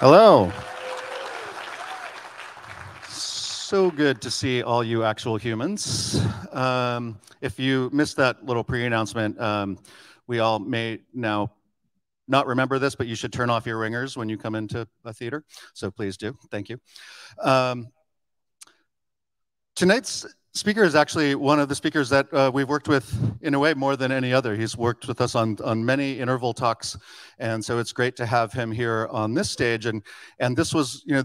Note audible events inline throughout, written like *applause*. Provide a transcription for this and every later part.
Hello. so good to see all you actual humans. Um, if you missed that little pre-announcement, um, we all may now not remember this, but you should turn off your ringers when you come into a theater. So please do. Thank you. Um, tonight's speaker is actually one of the speakers that uh, we've worked with in a way more than any other. He's worked with us on, on many interval talks. And so it's great to have him here on this stage. And, and this was, you know,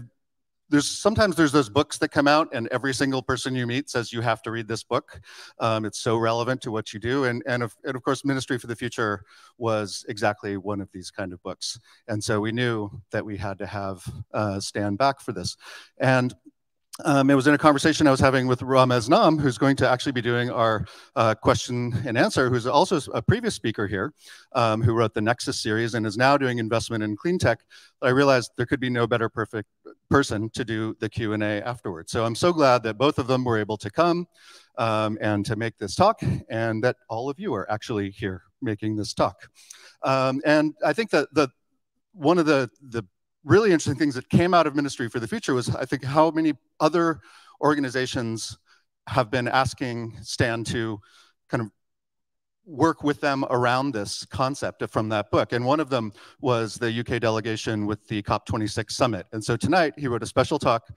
there's sometimes there's those books that come out and every single person you meet says you have to read this book um, it's so relevant to what you do and and of, and of course ministry for the future was exactly one of these kind of books and so we knew that we had to have uh, Stan back for this and um, it was in a conversation I was having with Ramez Naam, who's going to actually be doing our uh, question and answer, who's also a previous speaker here, um, who wrote the Nexus series and is now doing investment in clean tech. I realized there could be no better perfect person to do the Q&A afterwards. So I'm so glad that both of them were able to come um, and to make this talk and that all of you are actually here making this talk. Um, and I think that the one of the, the really interesting things that came out of Ministry for the Future was I think how many other organizations have been asking Stan to kind of work with them around this concept from that book. And one of them was the UK delegation with the COP26 summit. And so tonight he wrote a special talk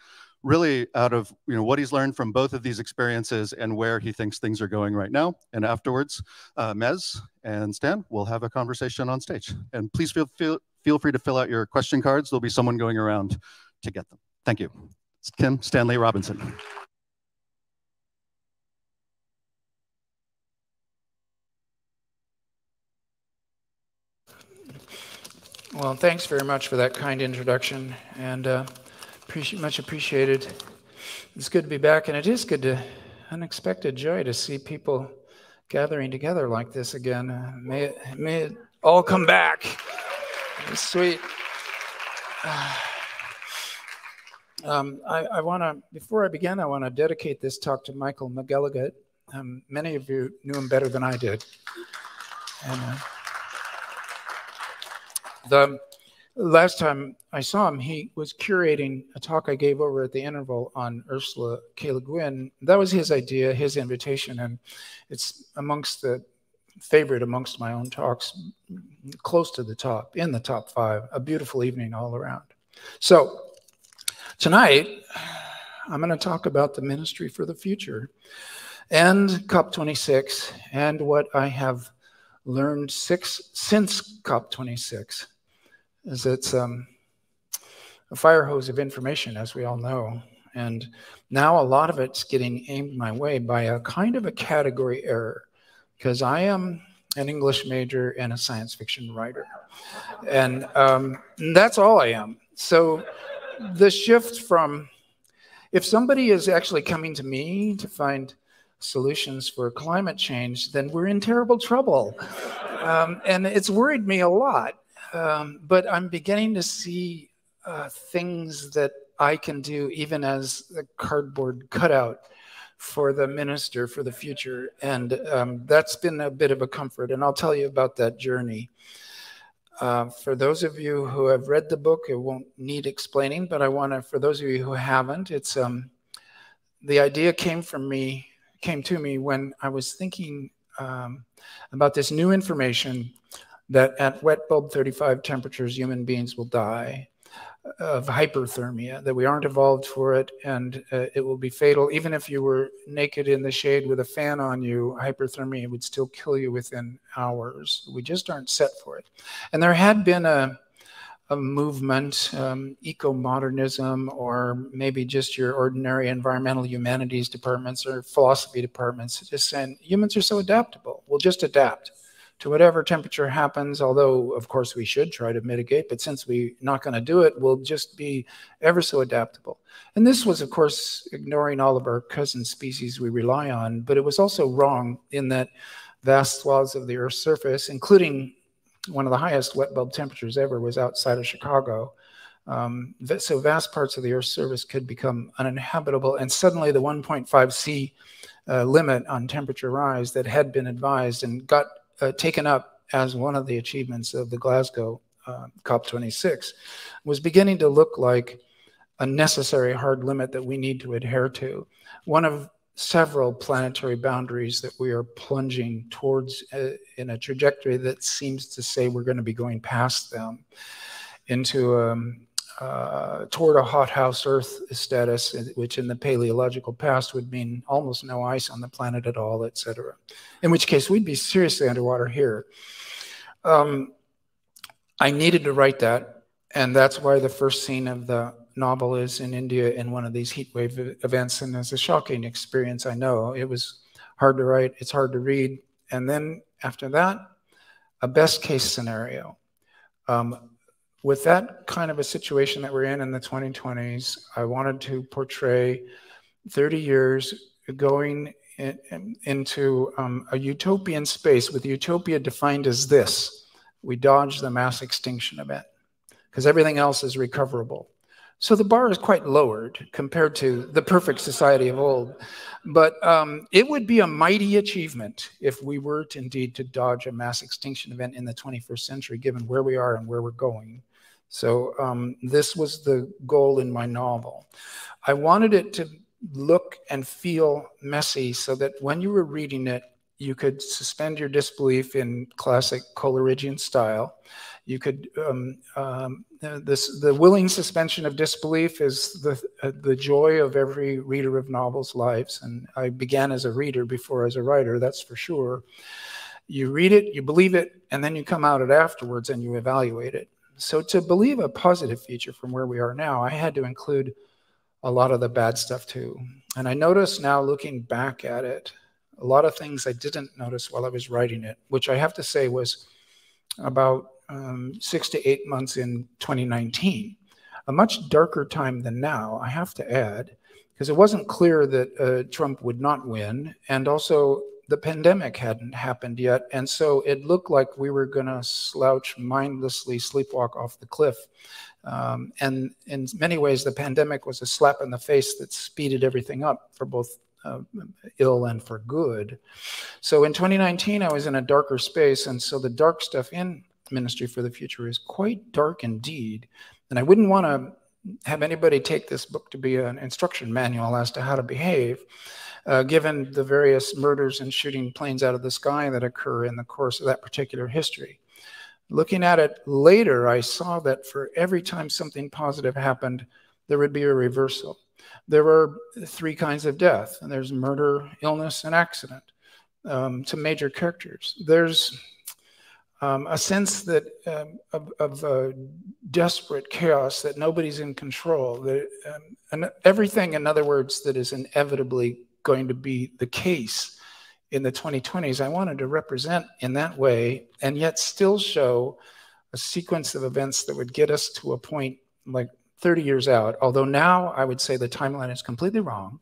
really out of you know what he's learned from both of these experiences and where he thinks things are going right now. And afterwards, uh, Mez and Stan will have a conversation on stage. And please feel, feel, feel free to fill out your question cards. There'll be someone going around to get them. Thank you. It's Kim Stanley Robinson. Well, thanks very much for that kind introduction, and uh, appreciate, much appreciated. It's good to be back, and it is good to unexpected joy to see people gathering together like this again. May it, may it all come back. Sweet. *sighs* Um, I, I want to, before I begin, I want to dedicate this talk to Michael McElligott. Um, many of you knew him better than I did. And, uh, the last time I saw him, he was curating a talk I gave over at the interval on Ursula K. Le Guin. That was his idea, his invitation, and it's amongst the favorite amongst my own talks, close to the top, in the top five. A beautiful evening all around. So tonight, I'm going to talk about the ministry for the future and COP26 and what I have learned six, since COP26 is it's um, a fire hose of information, as we all know. And now a lot of it's getting aimed my way by a kind of a category error because I am an English major and a science fiction writer. And um, that's all I am. So the shift from, if somebody is actually coming to me to find solutions for climate change, then we're in terrible trouble. Um, and it's worried me a lot. Um, but I'm beginning to see uh, things that I can do even as a cardboard cutout for the minister for the future. And um, that's been a bit of a comfort. And I'll tell you about that journey. Uh, for those of you who have read the book, it won't need explaining, but I want to, for those of you who haven't, it's um, the idea came from me, came to me when I was thinking um, about this new information that at wet bulb 35 temperatures, human beings will die of hyperthermia, that we aren't evolved for it, and uh, it will be fatal. Even if you were naked in the shade with a fan on you, hyperthermia would still kill you within hours. We just aren't set for it. And there had been a, a movement, um, eco modernism, or maybe just your ordinary environmental humanities departments or philosophy departments, just saying humans are so adaptable. We'll just adapt to whatever temperature happens, although of course we should try to mitigate, but since we're not going to do it, we'll just be ever so adaptable. And this was, of course, ignoring all of our cousin species we rely on, but it was also wrong in that vast swaths of the Earth's surface, including one of the highest wet bulb temperatures ever, was outside of Chicago. Um, so vast parts of the Earth's surface could become uninhabitable, and suddenly the 1.5 C uh, limit on temperature rise that had been advised and got uh, taken up as one of the achievements of the Glasgow uh, COP26 was beginning to look like a necessary hard limit that we need to adhere to. One of several planetary boundaries that we are plunging towards uh, in a trajectory that seems to say we're going to be going past them into um, uh, toward a hothouse Earth status, which in the paleological past would mean almost no ice on the planet at all, etc. In which case, we'd be seriously underwater here. Um, I needed to write that, and that's why the first scene of the novel is in India in one of these heat wave events, and it's a shocking experience. I know it was hard to write, it's hard to read, and then after that, a best case scenario. Um, with that kind of a situation that we're in in the 2020s, I wanted to portray 30 years going in, in, into um, a utopian space with utopia defined as this we dodge the mass extinction event because everything else is recoverable. So the bar is quite lowered compared to the perfect society of old. But um, it would be a mighty achievement if we were to indeed to dodge a mass extinction event in the 21st century, given where we are and where we're going. So um, this was the goal in my novel. I wanted it to look and feel messy so that when you were reading it, you could suspend your disbelief in classic Coleridgean style you could um, um, this the willing suspension of disbelief is the uh, the joy of every reader of novels' lives. And I began as a reader before as a writer. That's for sure. You read it, you believe it, and then you come out it afterwards and you evaluate it. So to believe a positive feature from where we are now, I had to include a lot of the bad stuff too. And I notice now looking back at it, a lot of things I didn't notice while I was writing it, which I have to say was about um, six to eight months in 2019, a much darker time than now, I have to add, because it wasn't clear that uh, Trump would not win. And also, the pandemic hadn't happened yet. And so it looked like we were going to slouch mindlessly, sleepwalk off the cliff. Um, and in many ways, the pandemic was a slap in the face that speeded everything up for both uh, ill and for good. So in 2019, I was in a darker space. And so the dark stuff in ministry for the future is quite dark indeed. And I wouldn't want to have anybody take this book to be an instruction manual as to how to behave, uh, given the various murders and shooting planes out of the sky that occur in the course of that particular history. Looking at it later, I saw that for every time something positive happened, there would be a reversal. There were three kinds of death, and there's murder, illness, and accident um, to major characters. There's um, a sense that um, of, of uh, desperate chaos that nobody's in control that um, and everything in other words that is inevitably going to be the case in the 2020s i wanted to represent in that way and yet still show a sequence of events that would get us to a point like 30 years out although now i would say the timeline is completely wrong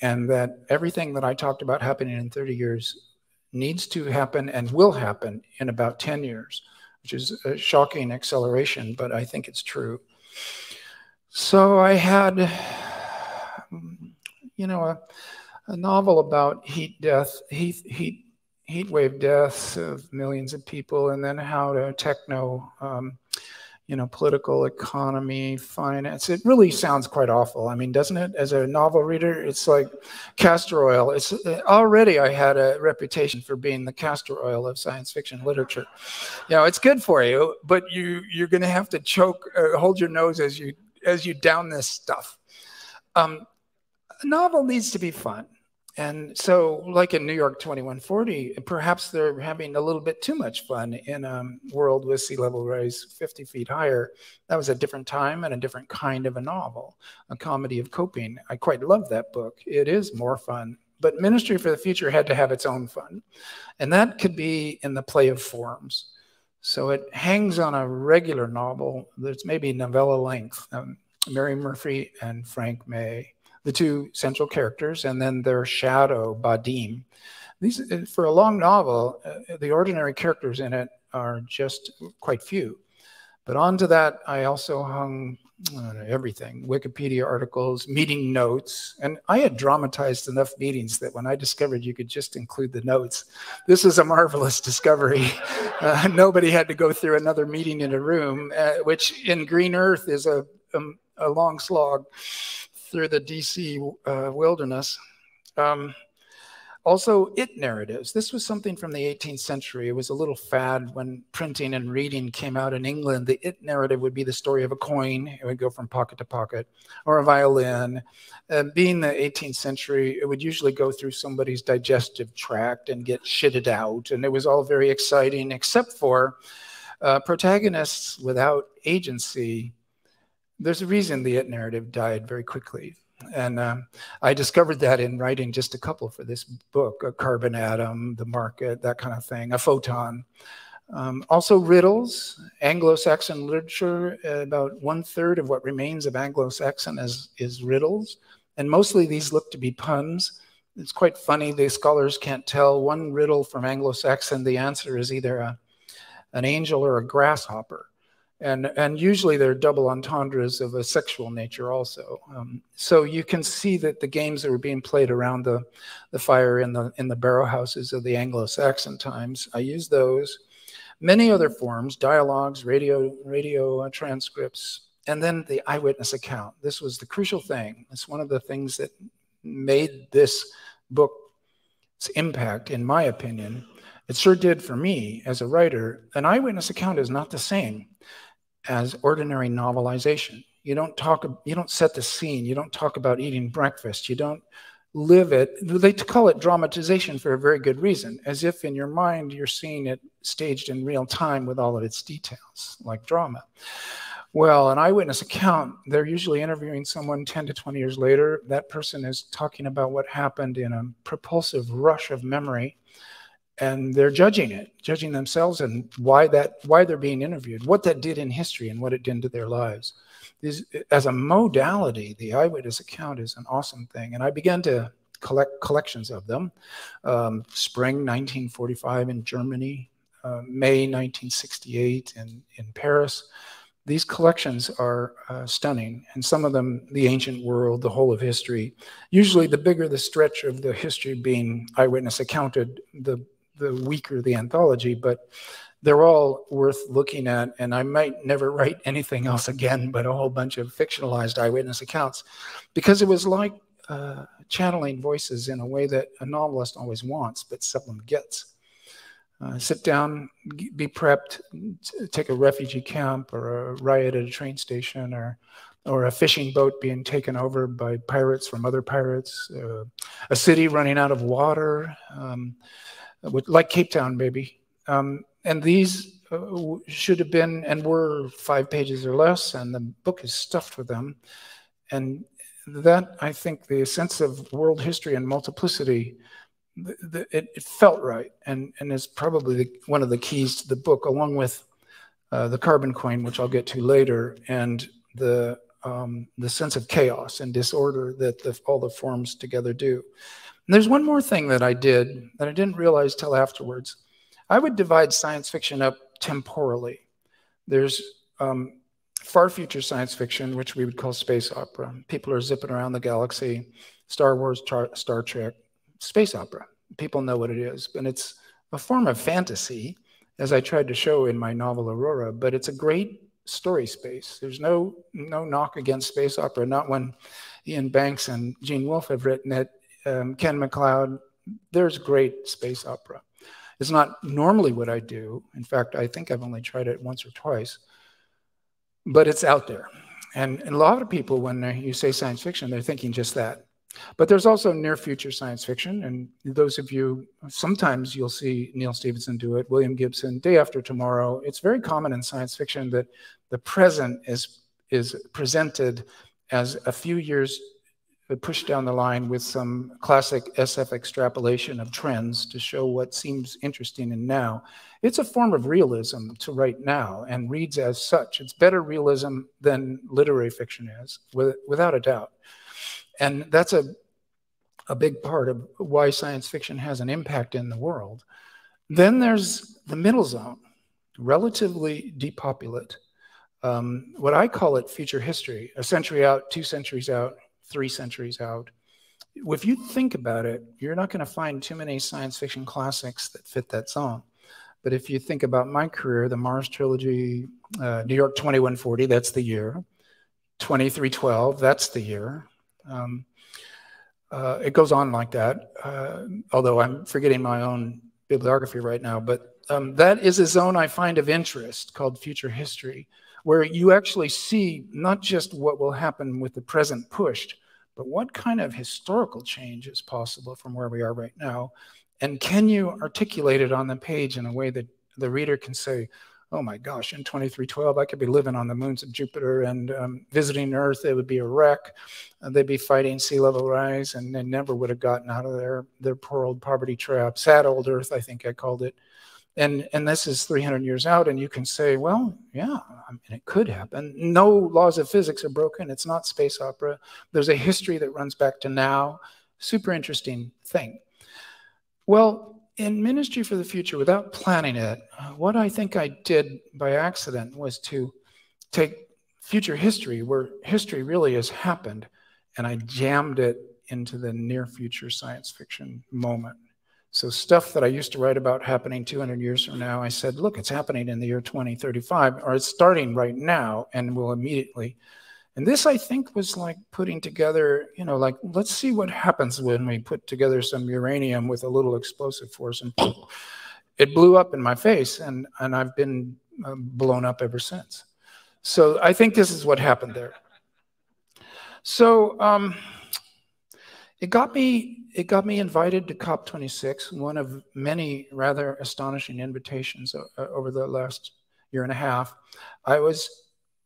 and that everything that i talked about happening in 30 years needs to happen and will happen in about 10 years, which is a shocking acceleration, but I think it's true. So I had, you know, a, a novel about heat death, heat, heat, heat wave deaths of millions of people, and then how to techno um, you know, political economy, finance. It really sounds quite awful. I mean, doesn't it? As a novel reader, it's like castor oil. It's uh, already I had a reputation for being the castor oil of science fiction literature. You know, it's good for you, but you you're going to have to choke, uh, hold your nose as you as you down this stuff. Um, a novel needs to be fun. And so, like in New York 2140, perhaps they're having a little bit too much fun in a world with sea level rise 50 feet higher. That was a different time and a different kind of a novel, a comedy of coping. I quite love that book. It is more fun. But Ministry for the Future had to have its own fun. And that could be in the play of forms. So it hangs on a regular novel that's maybe novella length. Um, Mary Murphy and Frank May the two central characters, and then their shadow, Badim. These, uh, for a long novel, uh, the ordinary characters in it are just quite few. But onto that, I also hung uh, everything Wikipedia articles, meeting notes. And I had dramatized enough meetings that when I discovered you could just include the notes, this is a marvelous *laughs* discovery. *laughs* Uh, nobody had to go through another meeting in a room, uh, which in Green Earth is a, um, a long slog through the DC uh, wilderness. Um, also, it narratives. This was something from the 18th century. It was a little fad when printing and reading came out in England. The it narrative would be the story of a coin, it would go from pocket to pocket, or a violin. Uh, being the 18th century, it would usually go through somebody's digestive tract and get shitted out. And it was all very exciting, except for uh, protagonists without agency. There's a reason the it narrative died very quickly. And um, I discovered that in writing just a couple for this book a carbon atom, the market, that kind of thing, a photon. Um, also, riddles, Anglo Saxon literature, about one third of what remains of Anglo Saxon is, is riddles. And mostly these look to be puns. It's quite funny, the scholars can't tell one riddle from Anglo Saxon, the answer is either a, an angel or a grasshopper and and usually they're double entendres of a sexual nature also. Um, so you can see that the games that were being played around the the fire in the in the barrow houses of the Anglo-Saxon times, I use those. Many other forms, dialogues, radio radio uh, transcripts, and then the eyewitness account. This was the crucial thing. It's one of the things that made this book's impact, in my opinion. It sure did for me as a writer. An eyewitness account is not the same as ordinary novelization. You don't talk, you don't set the scene. You don't talk about eating breakfast. You don't live it. They call it dramatization for a very good reason, as if in your mind you're seeing it staged in real time with all of its details, like drama. Well, an eyewitness account, they're usually interviewing someone 10 to 20 years later. That person is talking about what happened in a propulsive rush of memory and they're judging it, judging themselves and why that why they're being interviewed, what that did in history and what it did to their lives. These, as a modality, the eyewitness account is an awesome thing, and I began to collect collections of them. Um, spring 1945 in Germany, uh, May 1968 in in Paris. These collections are uh, stunning, and some of them, the ancient world, the whole of history. Usually, the bigger the stretch of the history being eyewitness accounted, the the weaker the anthology, but they're all worth looking at. And I might never write anything else again, but a whole bunch of fictionalized eyewitness accounts, because it was like uh, channeling voices in a way that a novelist always wants, but seldom gets. Uh, sit down, be prepped, take a refugee camp or a riot at a train station or or a fishing boat being taken over by pirates from other pirates, uh, a city running out of water, um, like Cape Town, maybe. Um, and these uh, should have been and were five pages or less, and the book is stuffed with them. And that, I think, the sense of world history and multiplicity, the, the, it, it, felt right, and and is probably the, one of the keys to the book, along with uh, the carbon coin, which I'll get to later, and the um, the sense of chaos and disorder that the, all the forms together do. And there's one more thing that I did that I didn't realize till afterwards. I would divide science fiction up temporally. There's um, far future science fiction, which we would call space opera. People are zipping around the galaxy, Star Wars, Star Trek, space opera. People know what it is, and it's a form of fantasy, as I tried to show in my novel Aurora. But it's a great story space. There's no no knock against space opera. Not when Iain Banks and Gene Wolfe have written it um, Ken MacLeod, there's great space opera. It's not normally what I do. In fact, I think I've only tried it once or twice, but it's out there. And, and a lot of people, when you say science fiction, they're thinking just that. But there's also near future science fiction. And those of you, sometimes you'll see Neal Stephenson do it, William Gibson, Day After Tomorrow. It's very common in science fiction that the present is, is presented as a few years push down the line with some classic SF extrapolation of trends to show what seems interesting in now. It's a form of realism to write now and reads as such. It's better realism than literary fiction is, without a doubt. And that's a, a big part of why science fiction has an impact in the world. Then there's the middle zone, relatively depopulate. Um, what I call it future history, a century out, two centuries out, three centuries out. If you think about it, you're not going to find too many science fiction classics that fit that zone. But if you think about my career, the Mars trilogy, uh, New York 2140, that's the year. 2312, that's the year. Um, uh, it goes on like that, uh, although I'm forgetting my own bibliography right now. But um, that is a zone I find of interest called future history, where you actually see not just what will happen with the present pushed, but what kind of historical change is possible from where we are right now. And can you articulate it on the page in a way that the reader can say, oh my gosh, in 2312, I could be living on the moons of Jupiter and um, visiting Earth. It would be a wreck. Uh, they'd be fighting sea level rise, and they never would have gotten out of their, their poor old poverty trap. Sad old Earth, I think I called it. And, and this is 300 years out, and you can say, well, yeah, I mean, it could happen. No laws of physics are broken. It's not space opera. There's a history that runs back to now. Super interesting thing. Well, in Ministry for the Future, without planning it, what I think I did by accident was to take future history, where history really has happened, and I jammed it into the near future science fiction moment. So, stuff that I used to write about happening 200 years from now, I said, look, it's happening in the year 2035, or it's starting right now and will immediately and this, I think, was like putting together, you know, like, let's see what happens when we put together some uranium with a little explosive force. And *sniffs* it blew up in my face, and, and I've been uh, blown up ever since. So I think this is what happened there. So um, it got me it got me invited to COP26, one of many rather astonishing invitations uh, over the last year and a half. I was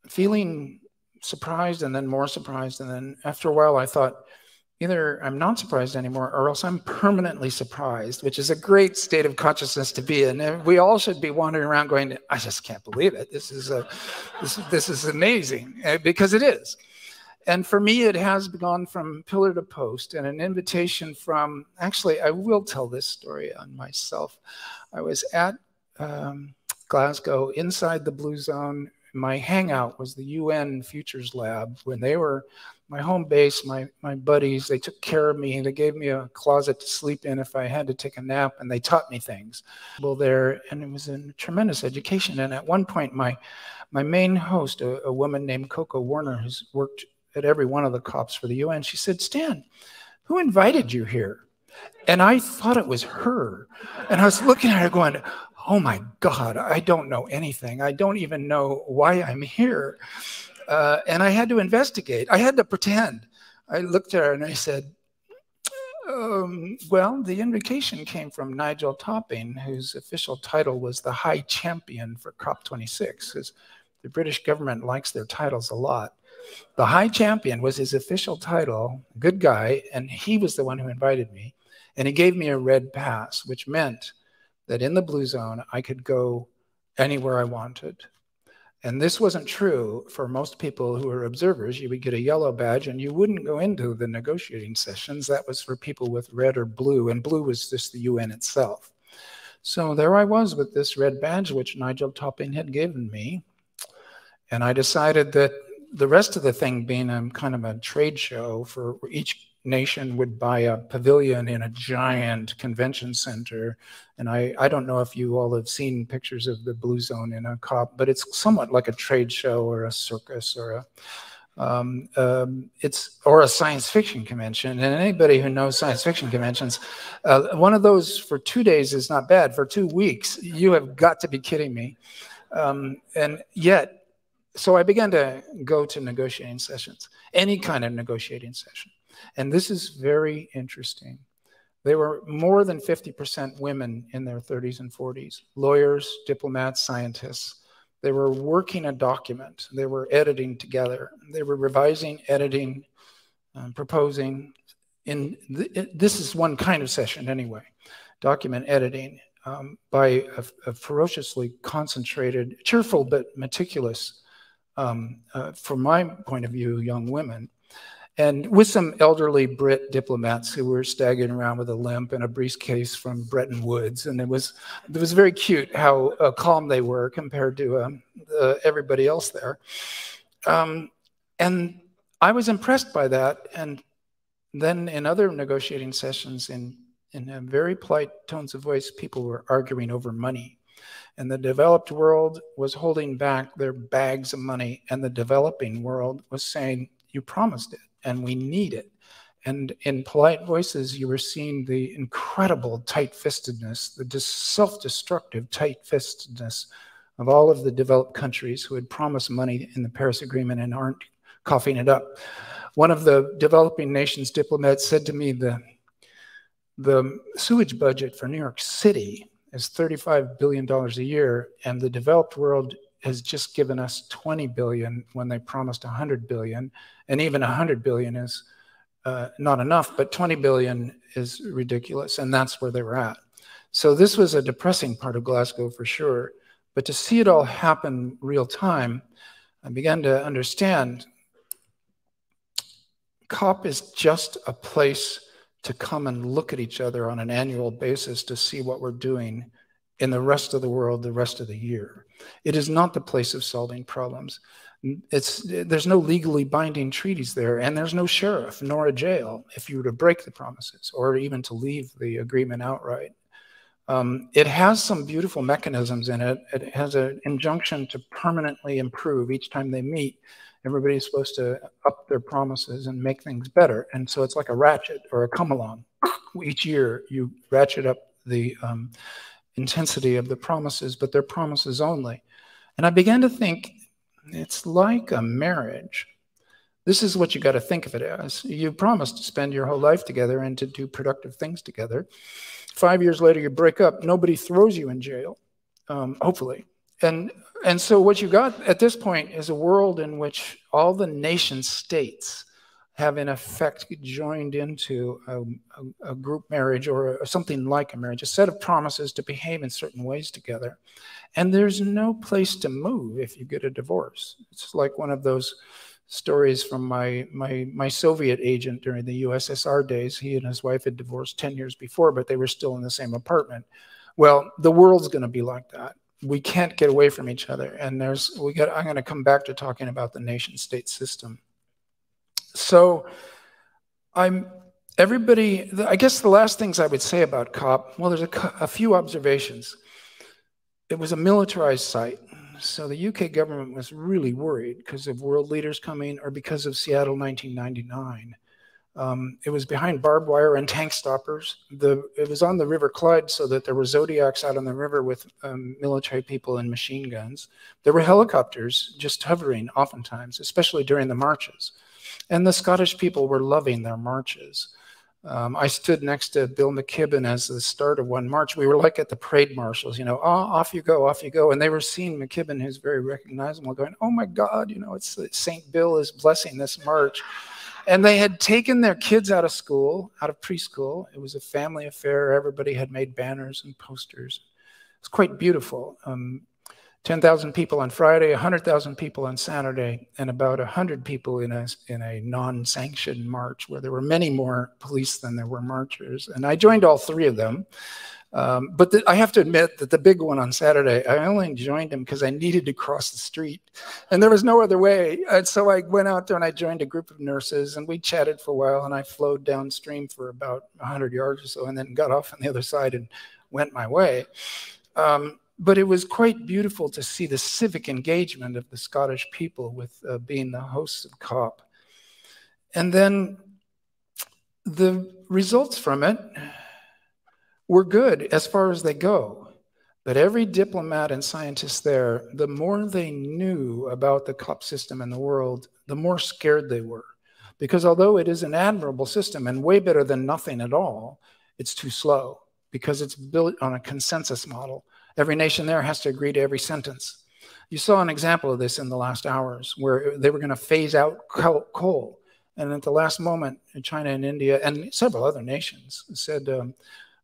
feeling surprised and then more surprised. And then after a while, I thought, either I'm not surprised anymore or else I'm permanently surprised, which is a great state of consciousness to be in. And we all should be wandering around going, I just can't believe it. This is, a, this, this is amazing eh, because it is. And for me, it has gone from pillar to post and an invitation from, actually, I will tell this story on myself. I was at um, Glasgow inside the Blue Zone my hangout was the UN Futures Lab. When they were my home base, my, my buddies, they took care of me. They gave me a closet to sleep in if I had to take a nap, and they taught me things. Well, there, and it was a tremendous education. And at one point, my, my main host, a, a woman named Coco Warner, who's worked at every one of the COPs for the UN, she said, Stan, who invited you here? And I thought it was her. And I was looking at her going, oh my God, I don't know anything. I don't even know why I'm here. Uh, and I had to investigate. I had to pretend. I looked at her and I said, um, well, the invocation came from Nigel Topping, whose official title was the High Champion for COP26, because the British government likes their titles a lot. The High Champion was his official title, good guy, and he was the one who invited me. And he gave me a red pass, which meant that in the blue zone, I could go anywhere I wanted. And this wasn't true for most people who were observers. You would get a yellow badge and you wouldn't go into the negotiating sessions. That was for people with red or blue, and blue was just the UN itself. So there I was with this red badge, which Nigel Topping had given me. And I decided that the rest of the thing being a kind of a trade show for each nation would buy a pavilion in a giant convention center. And I, I don't know if you all have seen pictures of the Blue Zone in a COP, but it's somewhat like a trade show or a circus or a um, um, it's or a science fiction convention. And anybody who knows science fiction conventions, uh, one of those for two days is not bad. For two weeks, you have got to be kidding me. Um, and yet, so I began to go to negotiating sessions, any kind of negotiating session. And this is very interesting. There were more than 50% women in their 30s and 40s lawyers, diplomats, scientists. They were working a document, they were editing together, they were revising, editing, um, proposing. In th this is one kind of session anyway, document editing um, by a, a, ferociously concentrated, cheerful but meticulous, um, uh, from my point of view, young women and with some elderly Brit diplomats who were staggering around with a limp and a briefcase from Bretton Woods, and it was it was very cute how uh, calm they were compared to um, everybody else there. Um, and I was impressed by that. And then in other negotiating sessions, in in very polite tones of voice, people were arguing over money. And the developed world was holding back their bags of money, and the developing world was saying, You promised it, and we need it. And in polite voices, you were seeing the incredible tight fistedness, the self destructive tight fistedness of all of the developed countries who had promised money in the Paris Agreement and aren't coughing it up. One of the developing nations diplomats said to me, the, the sewage budget for New York City is $35 billion a year, and the developed world has just given us 20 billion when they promised 100 billion, and even 100 billion is uh, not enough, but 20 billion is ridiculous, and that's where they were at. So this was a depressing part of Glasgow for sure. But to see it all happen real time, I began to understand COP is just a place to come and look at each other on an annual basis to see what we're doing in the rest of the world the rest of the year. It is not the place of solving problems. It's, there's no legally binding treaties there, and there's no sheriff nor a jail if you were to break the promises or even to leave the agreement outright. Um, it has some beautiful mechanisms in it. It has an injunction to permanently improve each time they meet. Everybody's supposed to up their promises and make things better. And so it's like a ratchet or a come along. Each year you ratchet up the um, intensity of the promises, but they're promises only. And I began to think it's like a marriage. This is what you got to think of it as. You promise to spend your whole life together and to do productive things together. Five years later, you break up. Nobody throws you in jail, um, hopefully. And and so what you got at this point is a world in which all the nation states have in effect joined into a, a, a group marriage or a, something like a marriage, a set of promises to behave in certain ways together. And there's no place to move if you get a divorce. It's like one of those stories from my, my, my Soviet agent during the USSR days. He and his wife had divorced 10 years before, but they were still in the same apartment. Well, the world's going to be like that. We can't get away from each other. And there's, we got, I'm going to come back to talking about the nation state system. So I'm, everybody, I guess the last things I would say about COP, well, there's a, a few observations. It was a militarized site. So the UK government was really worried because of world leaders coming or because of Seattle 1999. Um, it was behind barbed wire and tank stoppers. The, it was on the River Clyde so that there were Zodiacs out on the river with um, military people and machine guns. There were helicopters just hovering oftentimes, especially during the marches. And the Scottish people were loving their marches. Um, I stood next to Bill McKibben as the start of one march. We were like at the parade marshals, you know, oh, off you go, off you go. And they were seeing McKibben, who's very recognizable, going, oh my God, you know, it's St. Bill is blessing this march. And they had taken their kids out of school, out of preschool. It was a family affair. Everybody had made banners and posters. It's quite beautiful. Um, 10,000 people on Friday, 100,000 people on Saturday, and about 100 people in a, in a non sanctioned march where there were many more police than there were marchers. And I joined all three of them. Um, but the, I have to admit that the big one on Saturday, I only joined him because I needed to cross the street and there was no other way. And so I went out there and I joined a group of nurses and we chatted for a while and I flowed downstream for about 100 yards or so and then got off on the other side and went my way. Um, but it was quite beautiful to see the civic engagement of the Scottish people with uh, being the hosts of COP. And then the results from it were good as far as they go. But every diplomat and scientist there, the more they knew about the COP system in the world, the more scared they were. Because although it is an admirable system and way better than nothing at all, it's too slow because it's built on a consensus model Every nation there has to agree to every sentence. You saw an example of this in the last hours where they were going to phase out coal. And at the last moment, China and India and several other nations said, um,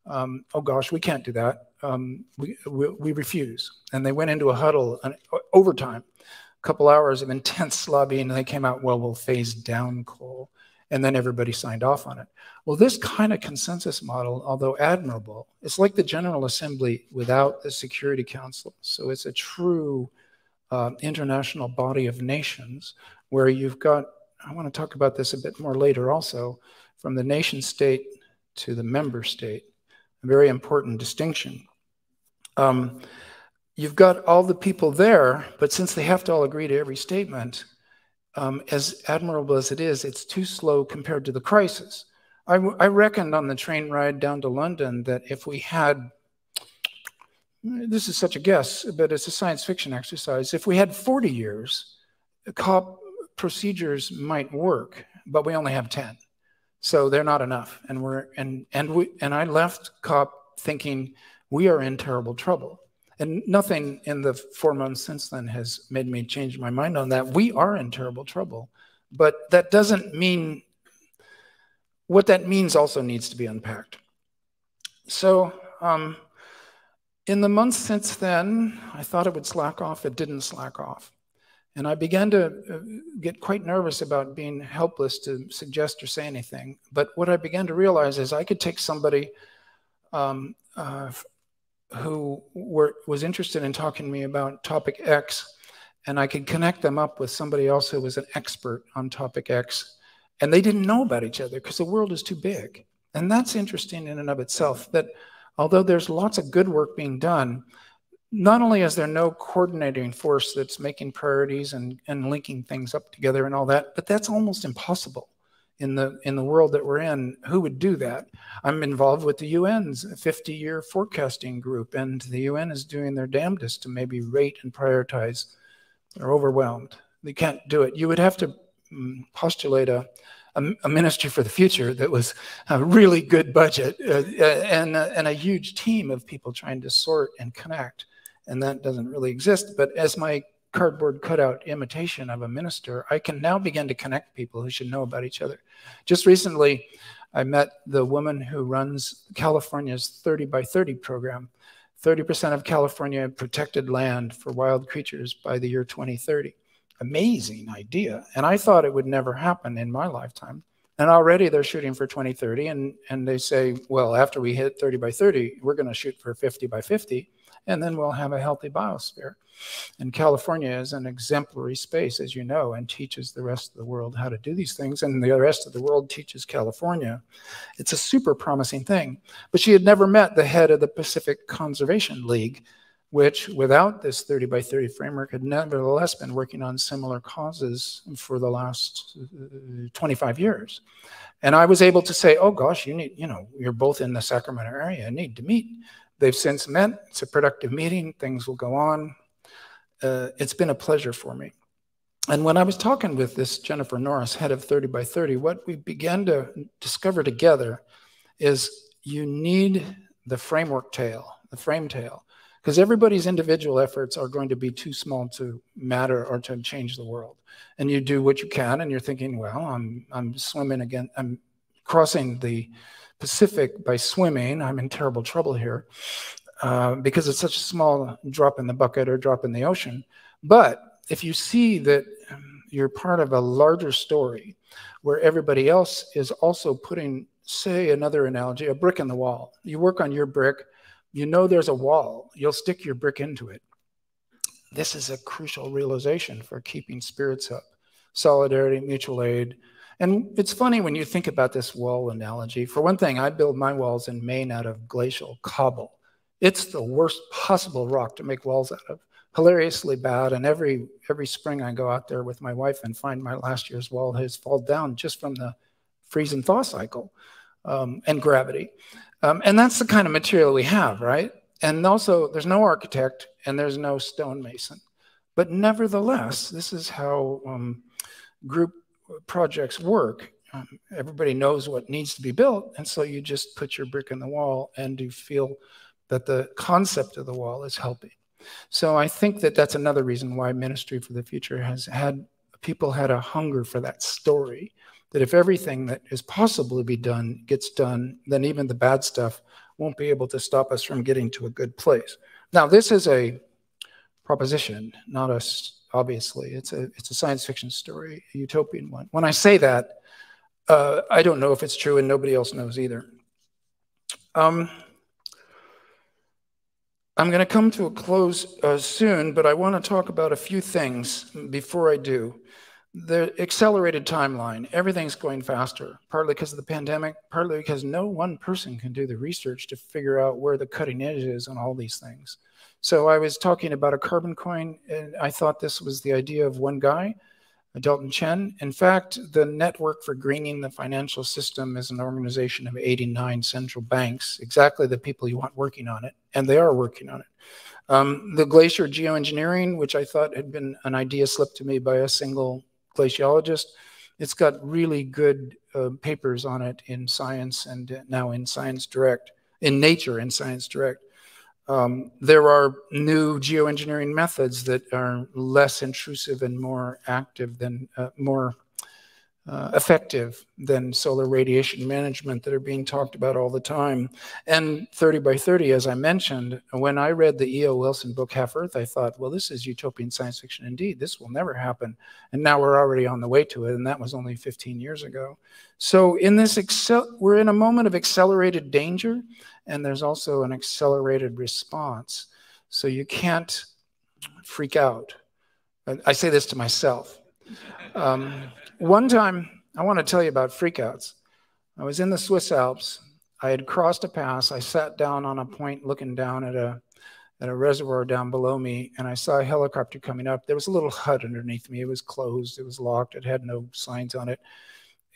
um, oh gosh, we can't do that. Um, we, we, we, refuse. And they went into a huddle an, overtime, a couple hours of intense lobbying, and they came out, well, we'll phase down coal and then everybody signed off on it. Well, this kind of consensus model, although admirable, it's like the General Assembly without the Security Council. So it's a true uh, international body of nations where you've got, I want to talk about this a bit more later also, from the nation state to the member state, a very important distinction. Um, you've got all the people there, but since they have to all agree to every statement, um, as admirable as it is, it's too slow compared to the crisis. I, I reckoned on the train ride down to London that if we had, this is such a guess, but it's a science fiction exercise. If we had 40 years, COP procedures might work, but we only have 10. So they're not enough. And we're and and we and I left COP thinking we are in terrible trouble. And nothing in the four months since then has made me change my mind on that. We are in terrible trouble. But that doesn't mean what that means also needs to be unpacked. So um, in the months since then, I thought it would slack off. It didn't slack off. And I began to uh, get quite nervous about being helpless to suggest or say anything. But what I began to realize is I could take somebody um, uh, who were, was interested in talking to me about topic X, and I could connect them up with somebody else who was an expert on topic X. And they didn't know about each other because the world is too big. And that's interesting in and of itself that although there's lots of good work being done, not only is there no coordinating force that's making priorities and, and linking things up together and all that, but that's almost impossible in the in the world that we're in who would do that? I'm involved with the un's 50 year forecasting group and the un is doing their damnedest to maybe rate and prioritize. They're overwhelmed. They can't do it. You would have to mm, postulate a, a, ministry for the future that was a really good budget uh, uh, and, uh, and a huge team of people trying to sort and connect and that doesn't really exist. But as my cardboard cutout imitation of a minister, I can now begin to connect people who should know about each other. Just recently, I met the woman who runs California's 30 by 30 program. 30% of California protected land for wild creatures by the year 2030. Amazing idea. And I thought it would never happen in my lifetime. And already they're shooting for 2030. And, and they say, well, after we hit 30 by 30, we're going to shoot for 50 by 50 and then we'll have a healthy biosphere. And California is an exemplary space, as you know, and teaches the rest of the world how to do these things. And the rest of the world teaches California. It's a super promising thing. But she had never met the head of the Pacific Conservation League, which, without this 30 by 30 framework, had nevertheless been working on similar causes for the last uh, 25 years. And I was able to say, oh gosh, you need, you know, you're both in the Sacramento area, need to meet. They've since met. It's a productive meeting. Things will go on. Uh, it's been a pleasure for me. And when I was talking with this Jennifer Norris, head of 30 by 30, what we began to discover together is you need the framework tail, the frame tail, because everybody's individual efforts are going to be too small to matter or to change the world. And you do what you can, and you're thinking, well, I'm I'm swimming again, I'm crossing the Pacific by swimming. I'm in terrible trouble here uh, because it's such a small drop in the bucket or drop in the ocean. But if you see that you're part of a larger story where everybody else is also putting, say, another analogy, a brick in the wall. You work on your brick, you know there's a wall, you'll stick your brick into it. This is a crucial realization for keeping spirits up. Solidarity, mutual aid, and it's funny when you think about this wall analogy. For one thing, I build my walls in Maine out of glacial cobble. It's the worst possible rock to make walls out of. Hilariously bad. And every every spring I go out there with my wife and find my last year's wall has fallen down just from the freeze and thaw cycle um, and gravity. Um, and that's the kind of material we have, right? And also, there's no architect and there's no stonemason. But nevertheless, this is how um, group projects work. Um, everybody knows what needs to be built, and so you just put your brick in the wall and you feel that the concept of the wall is helping. So I think that that's another reason why Ministry for the Future has had people had a hunger for that story. That if everything that is possible to be done gets done, then even the bad stuff won't be able to stop us from getting to a good place. Now, this is a proposition, not a obviously. It's a, it's a science fiction story, a utopian one. When I say that, uh, I don't know if it's true and nobody else knows either. Um, I'm going to come to a close uh, soon, but I want to talk about a few things before I do. The accelerated timeline, everything's going faster, partly because of the pandemic, partly because no one person can do the research to figure out where the cutting edge is on all these things. So I was talking about a carbon coin, and I thought this was the idea of one guy, Delton Chen. In fact, the Network for Greening the Financial System is an organization of 89 central banks, exactly the people you want working on it, and they are working on it. Um, the glacier geoengineering, which I thought had been an idea slipped to me by a single glaciologist, it's got really good uh, papers on it in Science and now in Science Direct, in Nature and Science Direct. Um, there are new geoengineering methods that are less intrusive and more active than uh, more uh, effective than solar radiation management that are being talked about all the time. And 30 by 30, as I mentioned, when I read the E.O. Wilson book, Half Earth, I thought, well, this is utopian science fiction indeed. This will never happen. And now we're already on the way to it. And that was only 15 years ago. So in this, we're in a moment of accelerated danger. And there's also an accelerated response. So you can't freak out. I say this to myself. Um, one time, I want to tell you about freakouts. I was in the Swiss Alps. I had crossed a pass. I sat down on a point looking down at a at a reservoir down below me, and I saw a helicopter coming up. There was a little hut underneath me. It was closed. It was locked. It had no signs on it,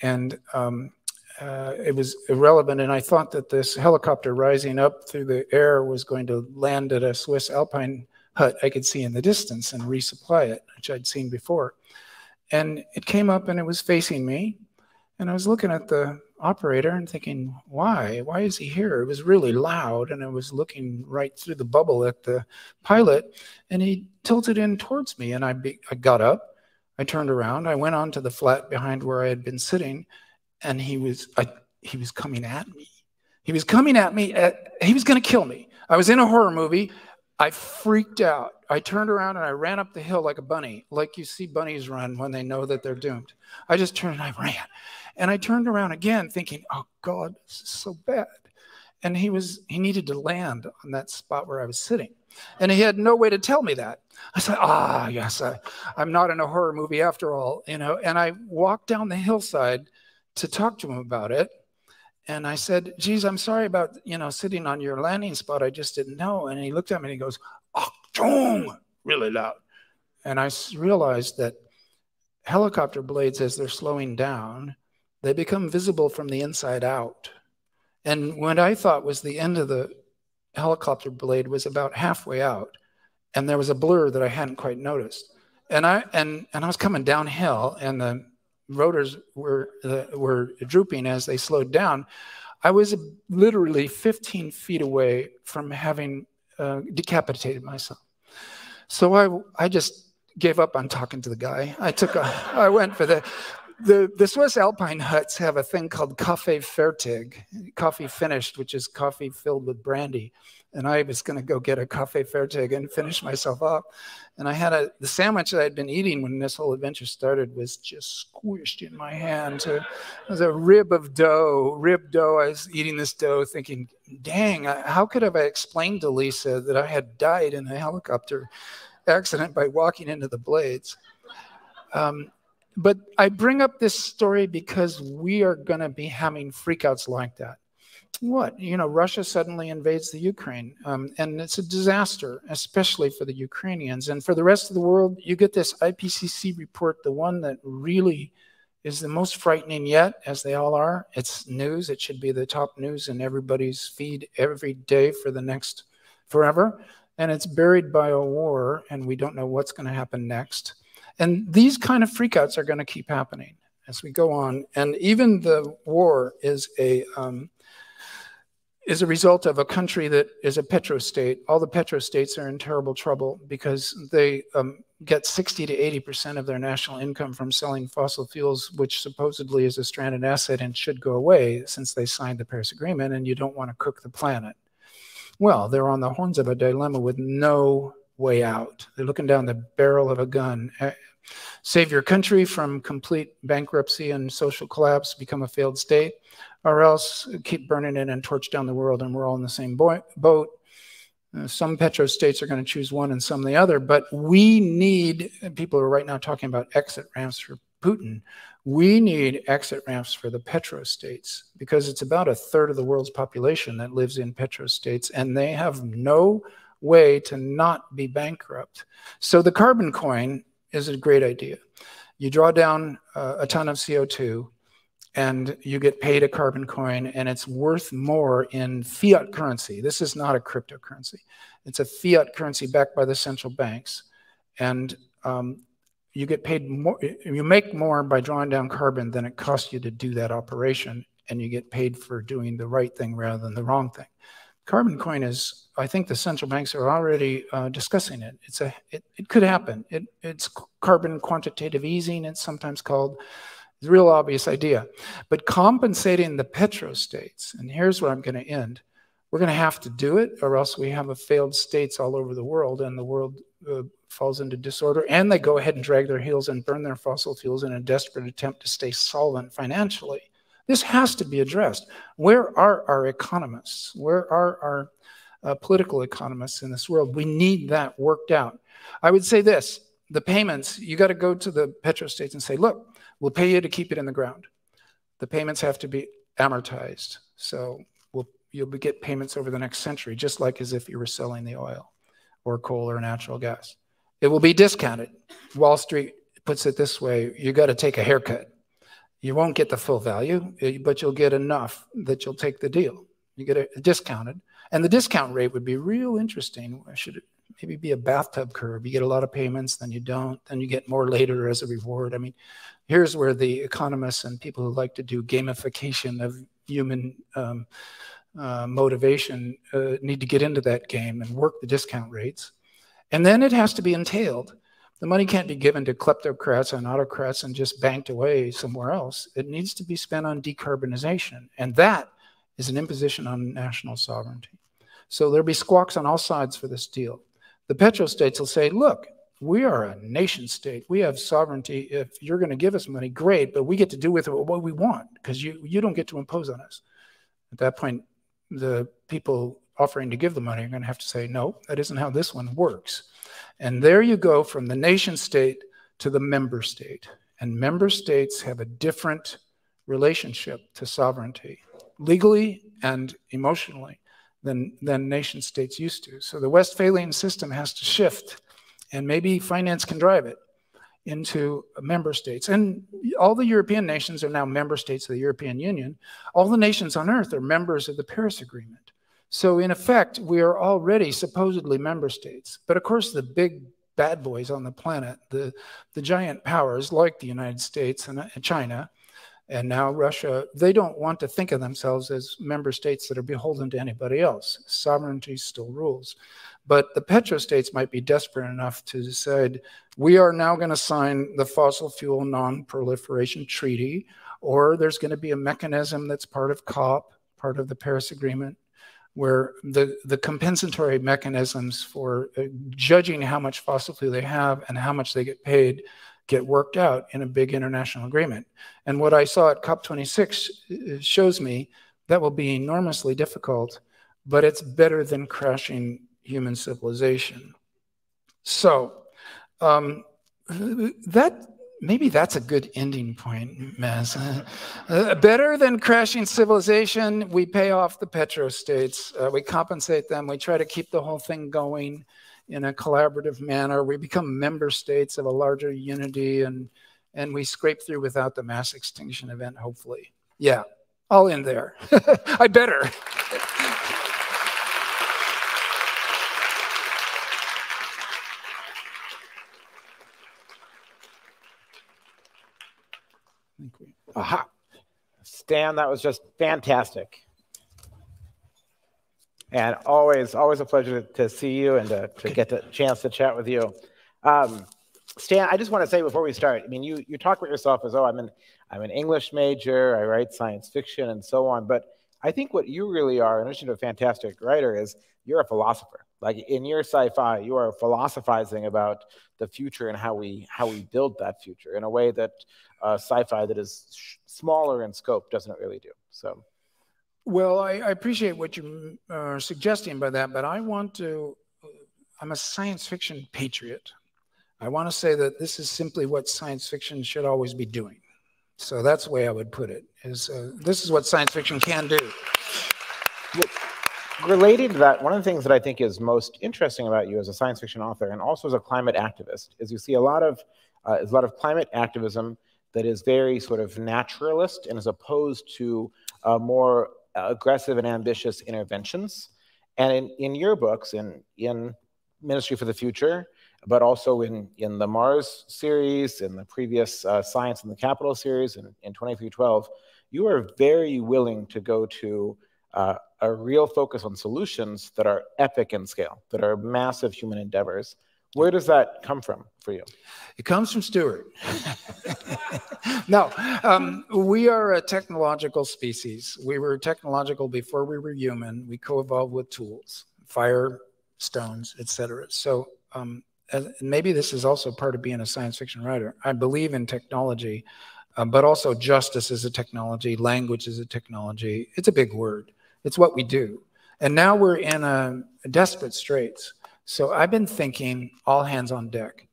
and um, uh, it was irrelevant. And I thought that this helicopter rising up through the air was going to land at a Swiss alpine hut I could see in the distance and resupply it, which I'd seen before. And it came up and it was facing me. And I was looking at the operator and thinking, why? Why is he here? It was really loud. And I was looking right through the bubble at the pilot. And he tilted in towards me. And I, I got up. I turned around. I went onto the flat behind where I had been sitting. And he was, I, he was coming at me. He was coming at me. At, he was going to kill me. I was in a horror movie. I freaked out. I turned around and I ran up the hill like a bunny, like you see bunnies run when they know that they're doomed. I just turned and I ran. And I turned around again thinking, oh God, this is so bad. And he was, he needed to land on that spot where I was sitting. And he had no way to tell me that. I said, ah, yes, I, I'm not in a horror movie after all, you know. And I walked down the hillside to talk to him about it. And I said, geez, I'm sorry about, you know, sitting on your landing spot. I just didn't know. And he looked at me and he goes, Achtung, really loud. And I realized that helicopter blades, as they're slowing down, they become visible from the inside out. And what I thought was the end of the helicopter blade was about halfway out. And there was a blur that I hadn't quite noticed. And I and and I was coming downhill and the rotors were uh, were drooping as they slowed down, I was literally 15 feet away from having uh, decapitated myself. So I I just gave up on talking to the guy. I took a I went for the the, the Swiss Alpine huts have a thing called Kaffee Fertig, coffee finished, which is coffee filled with brandy and I was going to go get a cafe fertig and finish myself up. And I had a the sandwich that I'd been eating when this whole adventure started was just squished in my hand. it was a rib of dough, rib dough. I was eating this dough, thinking, "Dang, how could have I explained to Lisa that I had died in a helicopter accident by walking into the blades?" Um, but I bring up this story because we are going to be having freakouts like that what? You know, Russia suddenly invades the Ukraine, um, and it's a disaster, especially for the Ukrainians. And for the rest of the world, you get this IPCC report, the one that really is the most frightening yet, as they all are. It's news. It should be the top news in everybody's feed every day for the next forever. And it's buried by a war, and we don't know what's going to happen next. And these kind of freakouts are going to keep happening as we go on. And even the war is a um, is a result of a country that is a petrostate. All the petrostates are in terrible trouble because they um, get 60 to 80% of their national income from selling fossil fuels, which supposedly is a stranded asset and should go away since they signed the Paris Agreement and you don't want to cook the planet. Well, they're on the horns of a dilemma with no way out. They're looking down the barrel of a gun. Eh, save your country from complete bankruptcy and social collapse, become a failed state, or else keep burning it and torch down the world and we're all in the same boat. Uh, some petrostates are going to choose one and some the other, but we need, people are right now talking about exit ramps for Putin. We need exit ramps for the petrostates because it's about a third of the world's population that lives in petrostates and they have no way to not be bankrupt. So the carbon coin is a great idea. You draw down uh, a ton of CO2 and you get paid a carbon coin and it's worth more in fiat currency. This is not a cryptocurrency. It's a fiat currency backed by the central banks. And um, you get paid more, you make more by drawing down carbon than it costs you to do that operation. And you get paid for doing the right thing rather than the wrong thing. Carbon coin is, I think the central banks are already uh, discussing it. It's a, it, it could happen. It, it's carbon quantitative easing, it's sometimes called. It's a real obvious idea. But compensating the petrostates, and here's where I'm going to end. We're going to have to do it, or else we have a failed states all over the world, and the world uh, falls into disorder. And they go ahead and drag their heels and burn their fossil fuels in a desperate attempt to stay solvent financially. This has to be addressed. Where are our economists? Where are our uh, political economists in this world? We need that worked out. I would say this the payments, you got to go to the petrostates and say, look, We'll pay you to keep it in the ground. The payments have to be amortized. So we'll, you'll get payments over the next century, just like as if you were selling the oil or coal or natural gas. It will be discounted. Wall Street puts it this way you got to take a haircut. You won't get the full value, eh, but you'll get enough that you'll take the deal. You get it discounted. And the discount rate would be real interesting. Should maybe be a bathtub curve? You get a lot of payments, then you don't, then you get more later as a reward. I mean, here's where the economists and people who like to do gamification of human um, uh, motivation uh, need to get into that game and work the discount rates. And then it has to be entailed. The money can't be given to kleptocrats and autocrats and just banked away somewhere else. It needs to be spent on decarbonization. And that is an imposition on national sovereignty. So there'll be squawks on all sides for this deal. The petrostates will say, look, we are a nation state. We have sovereignty. If you're going to give us money, great, but we get to do with it what we want because you, you don't get to impose on us. At that point, the people offering to give the money are going to have to say, no, that isn't how this one works. And there you go from the nation state to the member state. And member states have a different relationship to sovereignty, legally and emotionally, than, than nation states used to. So the Westphalian system has to shift and maybe finance can drive it into member states. And all the European nations are now member states of the European Union. All the nations on earth are members of the Paris Agreement. So, in effect, we are already supposedly member states. But of course, the big bad boys on the planet, the, the giant powers like the United States and China, and now Russia, they don't want to think of themselves as member states that are beholden to anybody else. Sovereignty still rules. But the petrostates might be desperate enough to decide we are now going to sign the fossil fuel non proliferation treaty, or there's going to be a mechanism that's part of COP, part of the Paris Agreement, where the, the compensatory mechanisms for uh, judging how much fossil fuel they have and how much they get paid get worked out in a big international agreement. And what I saw at COP26 uh, shows me that will be enormously difficult, but it's better than crashing human civilization. So um, that maybe that's a good ending point, Mez. *laughs* Uh, better than crashing civilization, we pay off the petrostates. Uh, we compensate them. We try to keep the whole thing going in a collaborative manner. We become member states of a larger unity, and and we scrape through without the mass extinction event. Hopefully, yeah, all in there. *laughs* I better. Aha. Stan, that was just fantastic. And always, always a pleasure to, see you and to, to get the chance to chat with you. Um, Stan, I just want to say before we start, I mean, you, you talk about yourself as, oh, I'm an, I'm an English major, I write science fiction and so on. But I think what you really are, in addition to a fantastic writer, is you're a philosopher. Like in your sci-fi, you are philosophizing about the future and how we how we build that future in a way that uh, sci-fi that is smaller in scope doesn't really do. So, well, I, I appreciate what you are suggesting by that, but I want to. I'm a science fiction patriot. I want to say that this is simply what science fiction should always be doing. So that's the way I would put it. Is uh, this is what science fiction can do. related to that, one of the things that I think is most interesting about you as a science fiction author and also as a climate activist is you see a lot of uh, a lot of climate activism that is very sort of naturalist and is opposed to uh, more aggressive and ambitious interventions. And in, in your books, in, in Ministry for the Future, but also in, in the Mars series, in the previous uh, Science in the Capital series, in, in 2312, you are very willing to go to uh, a real focus on solutions that are epic in scale, that are massive human endeavors. Where does that come from for you? It comes from Stewart. *laughs* no, um, we are a technological species. We were technological before we were human. We co-evolved with tools, fire, stones, etc. So um, maybe this is also part of being a science fiction writer. I believe in technology, uh, but also justice is a technology, language is a technology. It's a big word. It's what we do. And now we're in a, a desperate straits so I've been thinking all hands on deck.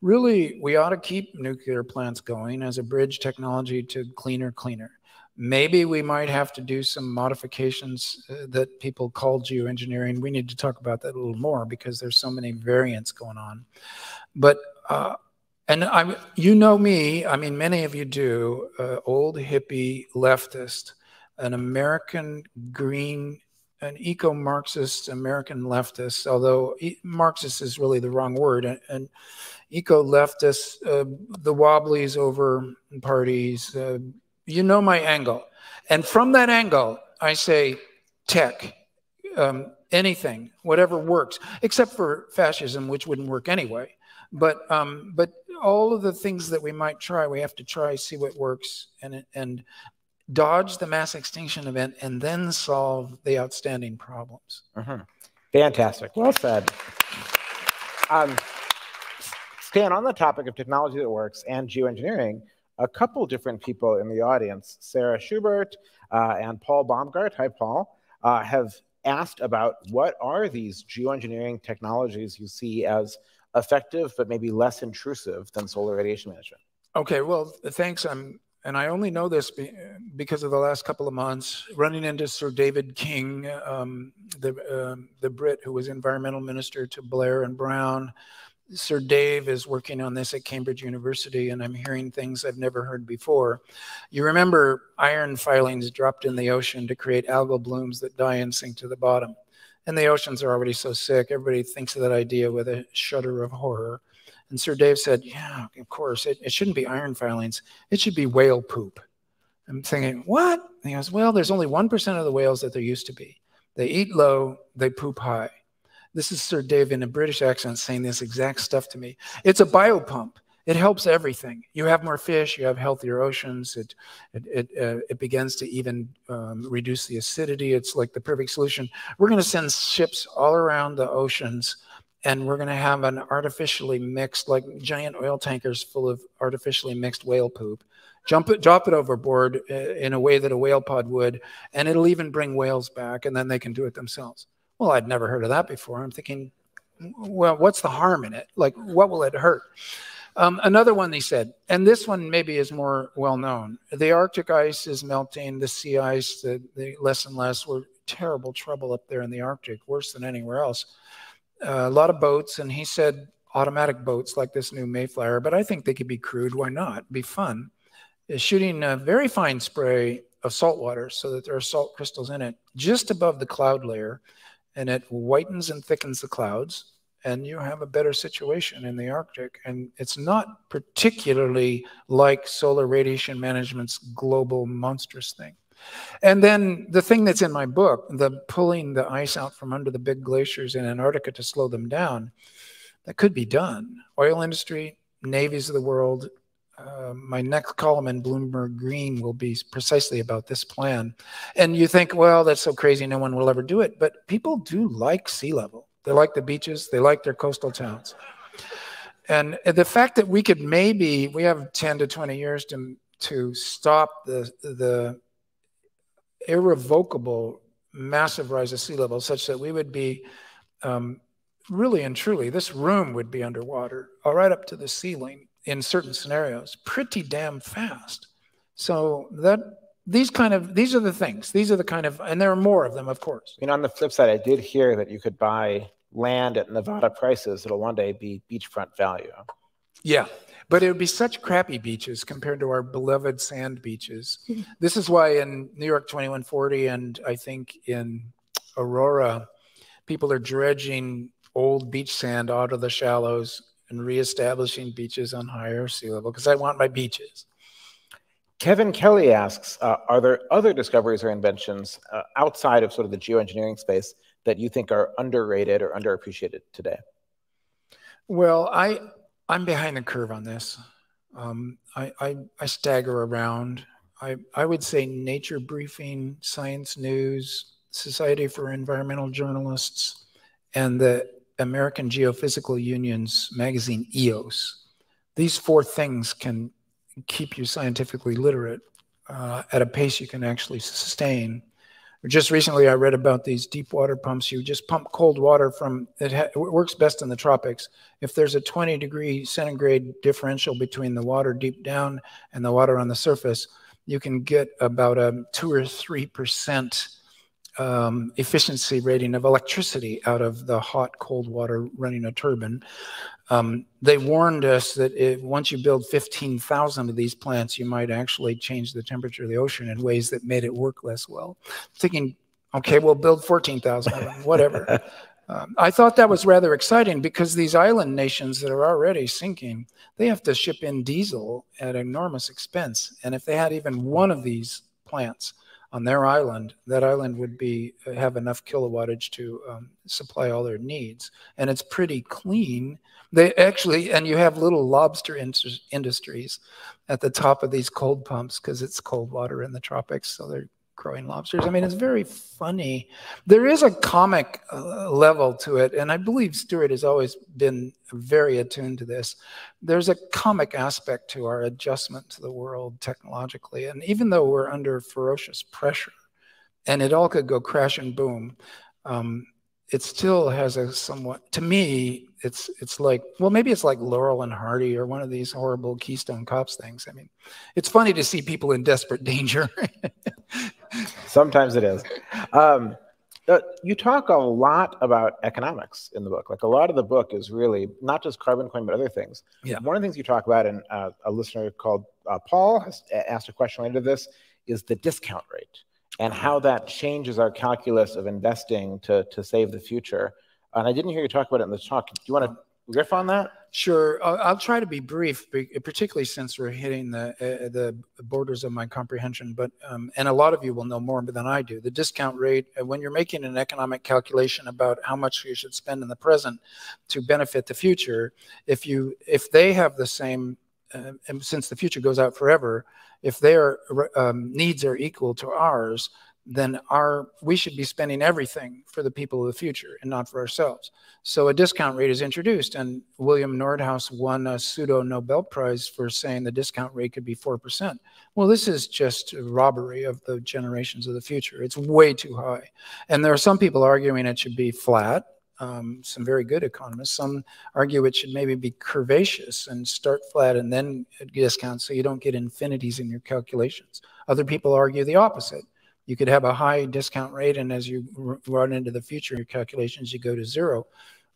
Really, we ought to keep nuclear plants going as a bridge technology to cleaner, cleaner. Maybe we might have to do some modifications uh, that people call geoengineering. We need to talk about that a little more because there's so many variants going on. But uh, and I'm, you know me. I mean, many of you do. Uh, old hippie leftist, an American green an eco-Marxist American leftist, although Marxist is really the wrong word, and, and eco-leftist, uh, the wobblies over parties, uh, you know my angle. And from that angle, I say tech, um, anything, whatever works, except for fascism, which wouldn't work anyway. But um, but all of the things that we might try, we have to try, see what works, and and dodge the mass extinction event, and then solve the outstanding problems. Mm-hmm. Fantastic. Well said. Um, Stan, on the topic of technology that works and geoengineering, a couple different people in the audience, Sarah Schubert uh, and Paul Baumgart, hi Paul, uh, have asked about what are these geoengineering technologies you see as effective but maybe less intrusive than solar radiation management? Okay, well, thanks. I'm and I only know this be, because of the last couple of months, running into Sir David King, um, the, uh, the Brit who was environmental minister to Blair and Brown. Sir Dave is working on this at Cambridge University, and I'm hearing things I've never heard before. You remember iron filings dropped in the ocean to create algal blooms that die and sink to the bottom. And the oceans are already so sick, everybody thinks of that idea with a shudder of horror. And Sir Dave said, Yeah, of course, it, it shouldn't be iron filings. It should be whale poop. I'm thinking, What? And he goes, Well, there's only 1% of the whales that there used to be. They eat low, they poop high. This is Sir Dave in a British accent saying this exact stuff to me. It's a biopump. It helps everything. You have more fish, you have healthier oceans. It it it, uh, it begins to even um, reduce the acidity. It's like the perfect solution. We're going to send ships all around the oceans and we're going to have an artificially mixed, like giant oil tankers full of artificially mixed whale poop. Jump it, drop it overboard uh, in a way that a whale pod would, and it'll even bring whales back, and then they can do it themselves. Well, I'd never heard of that before. I'm thinking, well, what's the harm in it? Like, what will it hurt? Um, another one they said, and this one maybe is more well known. The Arctic ice is melting, the sea ice, the, the less and less. We're terrible trouble up there in the Arctic, worse than anywhere else Uh, a lot of boats, and he said automatic boats like this new Mayflower, but I think they could be crewed. Why not? Be fun. Is shooting a very fine spray of salt water so that there are salt crystals in it just above the cloud layer, and it whitens and thickens the clouds, and you have a better situation in the Arctic. And it's not particularly like solar radiation management's global monstrous thing. And then the thing that's in my book, the pulling the ice out from under the big glaciers in Antarctica to slow them down, that could be done. Oil industry, navies of the world. Uh, my next column in Bloomberg Green will be precisely about this plan. And you think, well, that's so crazy, no one will ever do it. But people do like sea level. They like the beaches, they like their coastal towns. And the fact that we could maybe, we have 10 to 20 years to, to stop the, the irrevocable massive rise of sea level such that we would be um, really and truly, this room would be underwater, all right up to the ceiling in certain scenarios, pretty damn fast. So that these kind of these are the things. These are the kind of, and there are more of them, of course. I mean, on the flip side, I did hear that you could buy land at Nevada prices that'll one day be beachfront value. Yeah, but it would be such crappy beaches compared to our beloved sand beaches. *laughs* this is why in New York 2140 and I think in Aurora, people are dredging old beach sand out of the shallows and reestablishing beaches on higher sea level because I want my beaches. Kevin Kelly asks, uh, are there other discoveries or inventions uh, outside of sort of the geoengineering space that you think are underrated or underappreciated today? Well, I I'm behind the curve on this. Um, I, I, I stagger around. I I would say Nature Briefing, Science News, Society for Environmental Journalists, and the American Geophysical Union's magazine EOS. These four things can keep you scientifically literate uh, at a pace you can actually sustain. Just recently, I read about these deep water pumps. You just pump cold water from it, it works best in the tropics. If there's a 20 degree centigrade differential between the water deep down and the water on the surface, you can get about a two or three percent um, efficiency rating of electricity out of the hot cold water running a turbine. Um, they warned us that if, once you build 15,000 of these plants, you might actually change the temperature of the ocean in ways that made it work less well. Thinking, okay, we'll build 14,000 of them, whatever. *laughs* um, I thought that was rather exciting because these island nations that are already sinking, they have to ship in diesel at enormous expense. And if they had even one of these plants, on their island, that island would be have enough kilowattage to um, supply all their needs, and it's pretty clean. They actually, and you have little lobster in industries at the top of these cold pumps because it's cold water in the tropics, so they're growing lobsters. I mean, it's very funny. There is a comic uh, level to it, and I believe Stewart has always been very attuned to this. There's a comic aspect to our adjustment to the world technologically, and even though we're under ferocious pressure, and it all could go crash and boom, um, it still has a somewhat to me it's it's like well maybe it's like laurel and hardy or one of these horrible keystone cops things i mean it's funny to see people in desperate *laughs* danger sometimes it is um, uh, you talk a lot about economics in the book like a lot of the book is really not just carbon coin but other things yeah. one of the things you talk about and uh, a listener called uh, paul has asked a question related to this is the discount rate and how that changes our calculus of investing to, to save the future. And I didn't hear you talk about it in the talk. Do you want to riff on that? Sure. I'll, I'll try to be brief, particularly since we're hitting the uh, the borders of my comprehension. But um, and a lot of you will know more than I do. The discount rate uh, when you're making an economic calculation about how much you should spend in the present to benefit the future, if you if they have the same, uh, since the future goes out forever, if their um, needs are equal to ours, then our we should be spending everything for the people of the future and not for ourselves. So a discount rate is introduced, and William Nordhaus won a pseudo Nobel Prize for saying the discount rate could be four percent. Well, this is just a robbery of the generations of the future. It's way too high, and there are some people arguing it should be flat um, some very good economists. Some argue it should maybe be curvaceous and start flat and then discount so you don't get infinities in your calculations. Other people argue the opposite. You could have a high discount rate, and as you run into the future, your calculations, you go to zero.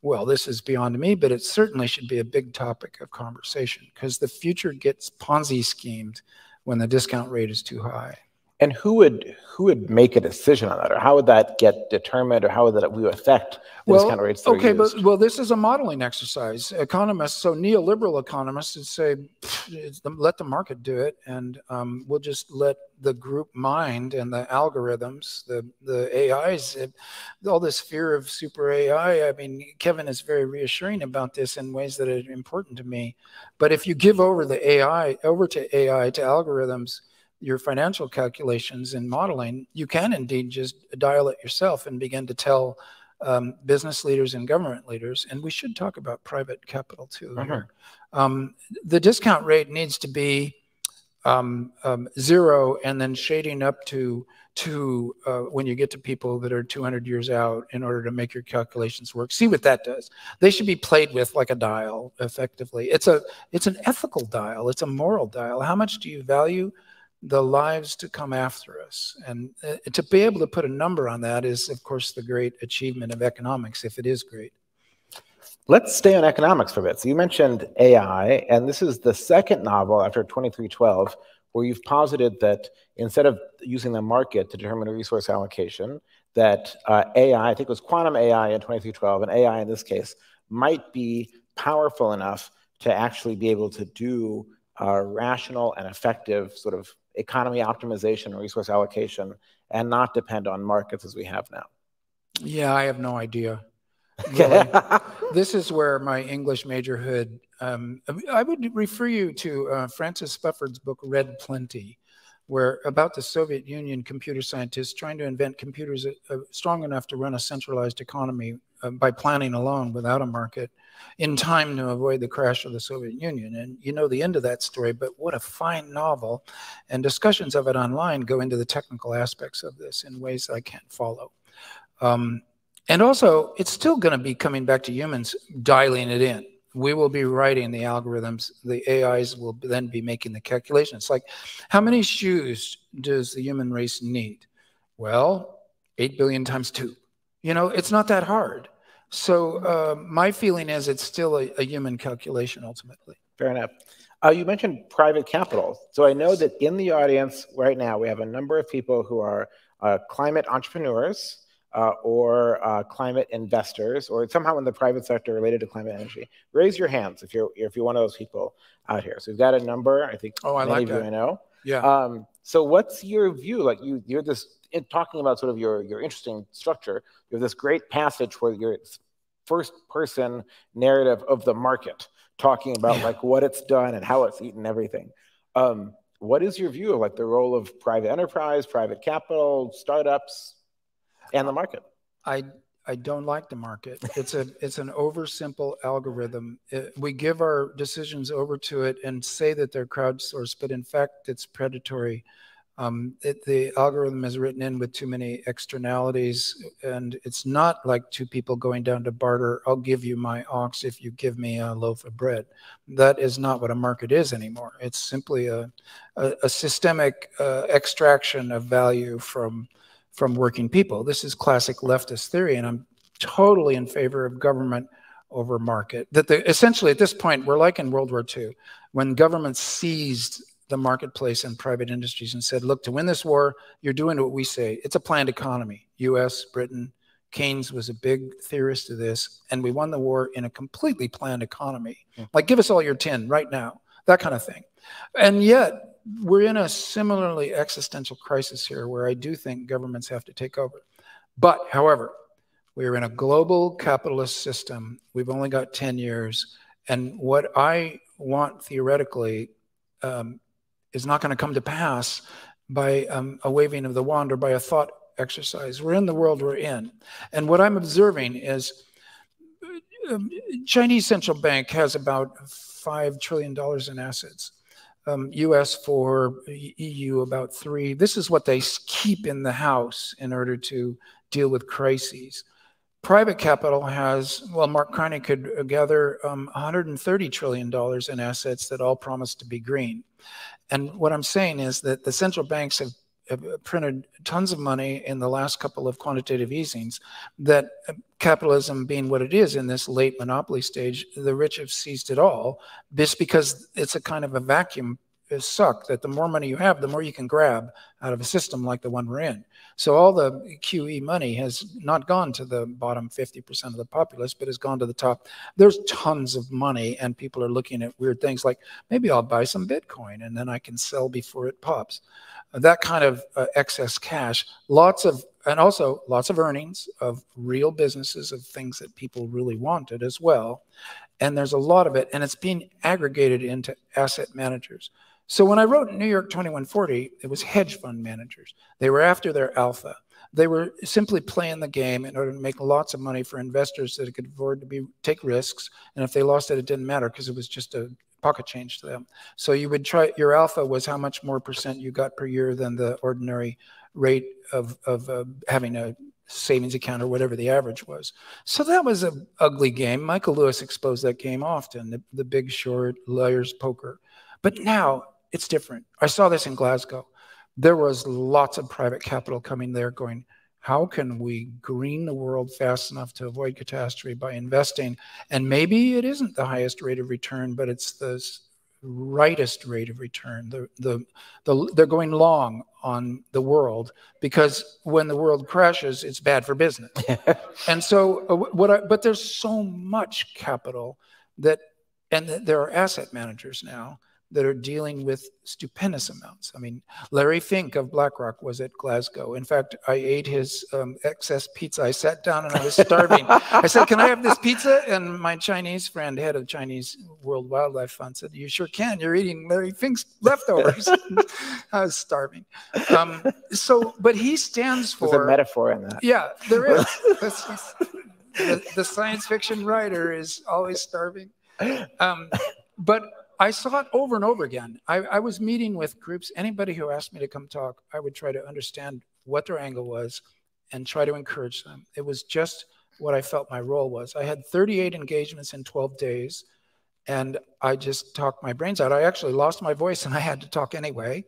Well, this is beyond me, but it certainly should be a big topic of conversation because the future gets Ponzi schemed when the discount rate is too high. And who would who would make a decision on that, or how would that get determined, or how would that we affect the well, discount rates? okay, but well, this is a modeling exercise. Economists, so neoliberal economists, would say, let the market do it, and um, we'll just let the group mind and the algorithms, the the AIs, it, all this fear of super AI. I mean, Kevin is very reassuring about this in ways that are important to me. But if you give over the AI over to AI to algorithms your financial calculations and modeling, you can indeed just dial it yourself and begin to tell um, business leaders and government leaders. And we should talk about private capital too. Uh-huh. Um, the discount rate needs to be um, um zero and then shading up to to uh, when you get to people that are 200 years out in order to make your calculations work. See what that does. They should be played with like a dial, effectively. It's a it's an ethical dial. It's a moral dial. How much do you value the lives to come after us. And uh, to be able to put a number on that is, of course, the great achievement of economics, if it is great. Let's stay on economics for a bit. So you mentioned AI, and this is the second novel after 2312 where you've posited that instead of using the market to determine a resource allocation, that uh, AI, I think it was quantum AI in 2312, and AI in this case, might be powerful enough to actually be able to do uh, rational and effective sort of economy optimization and resource allocation and not depend on markets as we have now? Yeah, I have no idea. *laughs* Really. this is where my English majorhood. Um, I would refer you to uh, Francis Spufford's book Red Plenty, where about the Soviet Union computer scientists trying to invent computers uh, strong enough to run a centralized economy uh, by planning alone without a market in time to avoid the crash of the Soviet Union. And you know the end of that story, but what a fine novel. And discussions of it online go into the technical aspects of this in ways I can't follow. Um, and also, it's still going to be coming back to humans dialing it in. We will be writing the algorithms. The AIs will then be making the calculations. Like, how many shoes does the human race need? Well, 8 billion times two. You know, it's not that hard. So uh, my feeling is it's still a, a, human calculation ultimately. Fair enough. Uh, you mentioned private capital. So I know that in the audience right now, we have a number of people who are uh, climate entrepreneurs uh, or uh, climate investors or somehow in the private sector related to climate energy. Raise your hands if you're if you're one of those people out here. So we've got a number. I think oh, I many like of you. I know. Yeah. Um, so what's your view? Like you, you're this in talking about sort of your your interesting structure. You have this great passage where you're first person narrative of the market, talking about yeah. like what it's done and how it's eaten everything. Um, what is your view of like the role of private enterprise, private capital, startups, and the market? I I don't like the market. It's a it's an oversimple algorithm. It, we give our decisions over to it and say that they're crowdsourced, but in fact it's predatory. Um, it, the algorithm is written in with too many externalities, and it's not like two people going down to barter. I'll give you my ox if you give me a loaf of bread. That is not what a market is anymore. It's simply a a, a systemic uh, extraction of value from from working people. This is classic leftist theory, and I'm totally in favor of government over market. That the, essentially at this point, we're like in World War II, when government seized the marketplace and private industries and said, look, to win this war, you're doing what we say. It's a planned economy. US, Britain, Keynes was a big theorist of this, and we won the war in a completely planned economy. Mm. Like, give us all your tin right now, that kind of thing. And yet, we're in a similarly existential crisis here where I do think governments have to take over. But, however, we're in a global capitalist system. We've only got 10 years. And what I want theoretically um, is not going to come to pass by um, a waving of the wand or by a thought exercise. We're in the world we're in. And what I'm observing is um, Chinese central bank has about $5 trillion in assets um, US four, EU about three. This is what they keep in the house in order to deal with crises. Private capital has, well, Mark Carney could gather um, $130 trillion in assets that all promise to be green. And what I'm saying is that the central banks have printed tons of money in the last couple of quantitative easings that uh, capitalism being what it is in this late monopoly stage the rich have seized it all just because it's a kind of a vacuum is suck that the more money you have the more you can grab out of a system like the one we're in. So all the qe money has not gone to the bottom 50% of the populace but has gone to the top. There's tons of money and people are looking at weird things like maybe i'll buy some bitcoin and then i can sell before it pops that kind of uh, excess cash, lots of, and also lots of earnings of real businesses of things that people really wanted as well. And there's a lot of it, and it's being aggregated into asset managers. So when I wrote New York 2140, it was hedge fund managers. They were after their alpha. They were simply playing the game in order to make lots of money for investors that could afford to be take risks. And if they lost it, it didn't matter because it was just a pocket change to them. So you would try your alpha was how much more percent you got per year than the ordinary rate of of uh, having a savings account or whatever the average was. So that was an ugly game. Michael Lewis exposed that game often, the, the big short, liar's poker. But now it's different. I saw this in Glasgow. There was lots of private capital coming there going, how can we green the world fast enough to avoid catastrophe by investing? And maybe it isn't the highest rate of return, but it's the rightest rate of return. The, the, the, they're going long on the world because when the world crashes, it's bad for business. *laughs* and so, uh, what I, but there's so much capital that, and there are asset managers now that are dealing with stupendous amounts. I mean, Larry Fink of BlackRock was at Glasgow. In fact, I ate his um, excess pizza. I sat down and I was starving. I said, Can I have this pizza? And my Chinese friend, head of Chinese World Wildlife Fund, said, You sure can. You're eating Larry Fink's leftovers. *laughs* I was starving. Um, so, but he stands for. There's a metaphor in that. Yeah, there is. *laughs* the, the science fiction writer is always starving. Um, but I saw it over and over again. I, I, was meeting with groups. Anybody who asked me to come talk, I would try to understand what their angle was and try to encourage them. It was just what I felt my role was. I had 38 engagements in 12 days, and I just talked my brains out. I actually lost my voice, and I had to talk anyway.